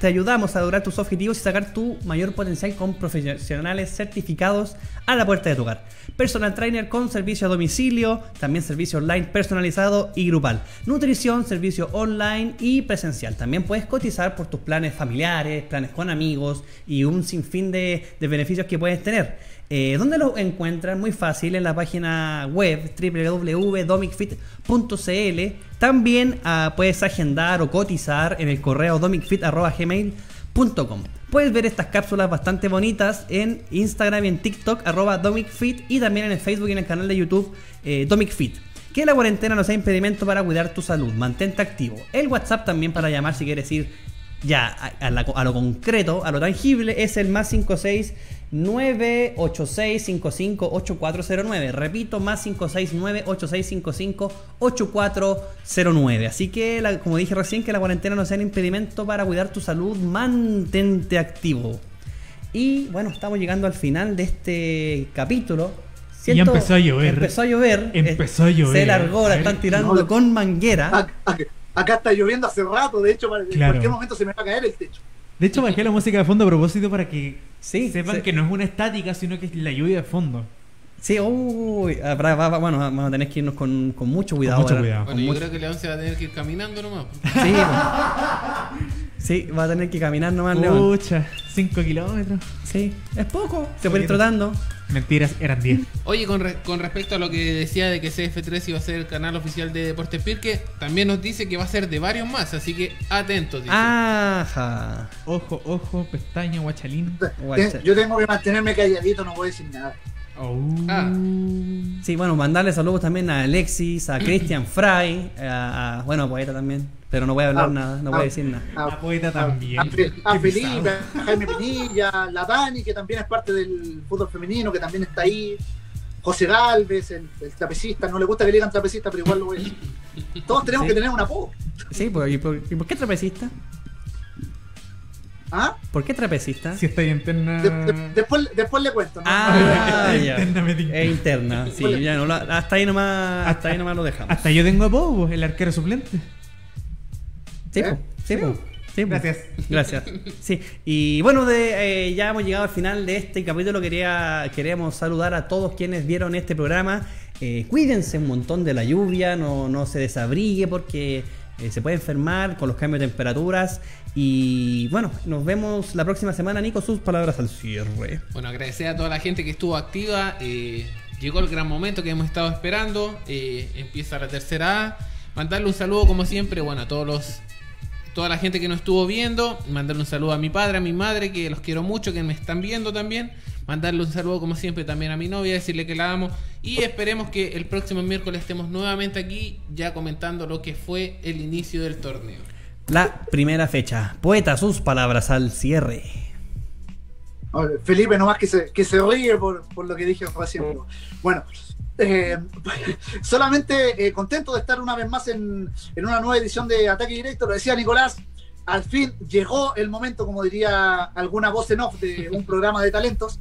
te ayudamos a lograr tus objetivos y sacar tu mayor potencial con profesionales certificados a la puerta de tu hogar. Personal trainer con servicio a domicilio, también servicio online personalizado y grupal. Nutrición, servicio online y presencial. También puedes cotizar por tus planes familiares, planes con amigos y un sinfín de beneficios que puedes tener. Eh, ¿Dónde lo encuentran? Muy fácil en la página web www.domicfit.cl. También ah, puedes agendar o cotizar en el correo domicfit.gmail.com. Puedes ver estas cápsulas bastante bonitas en Instagram y en TikTok, arroba domicfit, y también en el Facebook y en el canal de YouTube eh, domicfit. Que la cuarentena no sea impedimento para cuidar tu salud. Mantente activo. El WhatsApp también para llamar si quieres ir ya a, a la- a lo concreto, a lo tangible, es el más 56 986 55 8409. Repito, más 569 8655 8409. Así que, la- como dije recién, que la cuarentena no sea un impedimento para cuidar tu salud. Mantente activo. Y bueno, estamos llegando al final de este capítulo. Y ya empezó a llover. Empezó a llover. Empezó a llover. Se largó, la están tirando no. con manguera. Ac- ac- Acá está lloviendo hace rato, de hecho, para- en Claro. cualquier momento se me va a caer el techo. De hecho, bajé la música de fondo a propósito para que Sí, sepan sí. que no es una estática, sino que es la lluvia de fondo. Sí, uy, habrá- va- va- bueno, vamos a tener que irnos con, con mucho cuidado. mucho cuidado. Bueno, yo creo que León se va a tener que ir caminando nomás. Sí. <laughs> Sí, va a tener que caminar nomás, León. Pucha, 5 kilómetros. Sí, es poco. Se puede ir trotando. Mentiras, eran 10. Oye, con, re- con respecto a lo que decía de que CF3 iba a ser el canal oficial de Deportes Pirque, también nos dice que va a ser de varios más, así que atentos. dice. Ajá. Ojo, ojo, pestaña, guachalín. Guacha. Yo tengo que mantenerme calladito, no voy a decir nada. Oh. Ah. Sí, bueno, mandarle saludos también a Alexis, a Christian <clears throat> Fry, a, a- bueno, a Poeta también. Pero no voy a hablar Ah, nada, no ah, voy a decir nada. A, poeta también. a Felipe, a Jaime Pinilla, la Dani, que también es parte del fútbol femenino, que también está ahí. José Galvez, el, el trapecista, no le gusta que le digan trapecista, pero igual lo voy a decir. Todos tenemos Sí. que tener un apodo. Sí, pues, ¿y por, y por qué trapecista? ¿Por qué trapecista? Si está ahí interna. De- de- después, después le cuento. ¿no? Ah, <laughs> ya. Interna me. Es interna, sí, ya no, la- hasta ahí nomás, hasta ahí nomás lo dejamos. Hasta yo tengo apodo, el arquero suplente. Sí, ¿Eh? sí, sí. Gracias. Gracias. Sí, y bueno, de, eh, ya hemos llegado al final de este capítulo. Quería, queríamos saludar a todos quienes vieron este programa. Eh, cuídense un montón de la lluvia, no, no se desabrigue porque eh, se puede enfermar con los cambios de temperaturas. Y bueno, nos vemos la próxima semana. Nico, sus palabras al cierre. Bueno, agradecer a toda la gente que estuvo activa. eh, llegó el gran momento que hemos estado esperando. eh, empieza la tercera A. Mandarle un saludo, como siempre, bueno, a todos los. Toda la gente que nos estuvo viendo. Mandarle un saludo a mi padre, a mi madre, que los quiero mucho, que me están viendo también. Mandarle un saludo como siempre también a mi novia, decirle que la amo y esperemos que el próximo miércoles estemos nuevamente aquí ya comentando lo que fue el inicio del torneo. La primera fecha. Poeta, sus palabras al cierre. Felipe nomás que se, que se ríe por, por lo que dije recién. Bueno, eh, <laughs> solamente eh, contento de estar una vez más en, en, una nueva edición de Ataque Directo. Lo decía Nicolás, al fin llegó el momento, como diría alguna voz en off de un programa de talentos.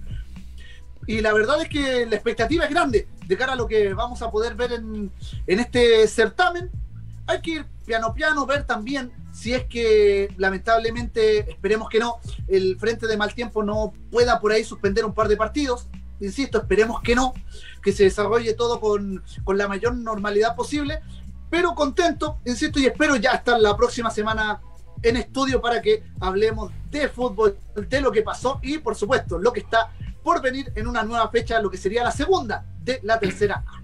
Y la verdad es que la expectativa es grande de cara a lo que vamos a poder ver en, en este certamen. Hay que ir piano piano, ver también si es que lamentablemente, esperemos que no, el frente de mal tiempo no pueda por ahí suspender un par de partidos. Insisto, esperemos que no, que se desarrolle todo con, con la mayor normalidad posible. Pero contento, insisto, y espero ya estar la próxima semana en estudio para que hablemos de fútbol, de lo que pasó y por supuesto lo que está por venir en una nueva fecha, lo que sería la segunda de la tercera A.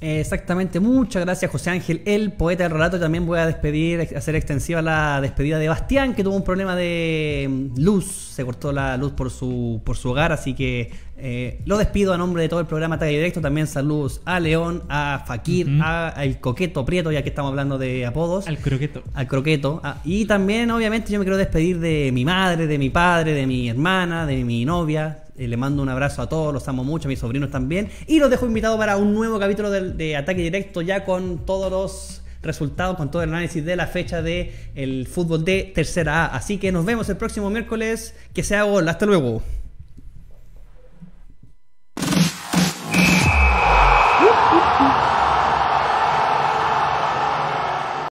Exactamente, muchas gracias José Ángel, el poeta del relato. También voy a despedir, hacer extensiva la despedida de Bastián, que tuvo un problema de mm, luz, se cortó la luz por su, por su hogar, así que eh, lo despido a nombre de todo el programa Talla Directo. También saludos a León, a Fakir, a, El Coqueto Prieto, ya que estamos hablando de apodos. Al Croqueto. Al Croqueto. Ah, y también, obviamente, yo me quiero despedir de mi madre, de mi padre, de mi hermana, de mi novia. Eh, le mando un abrazo a todos, los amo mucho, a mis sobrinos también. Y los dejo invitados para un nuevo capítulo de, de Ataque Directo, ya con todos los resultados, con todo el análisis de la fecha de el fútbol de tercera A. Así que nos vemos el próximo miércoles. Que sea gol. Hasta luego.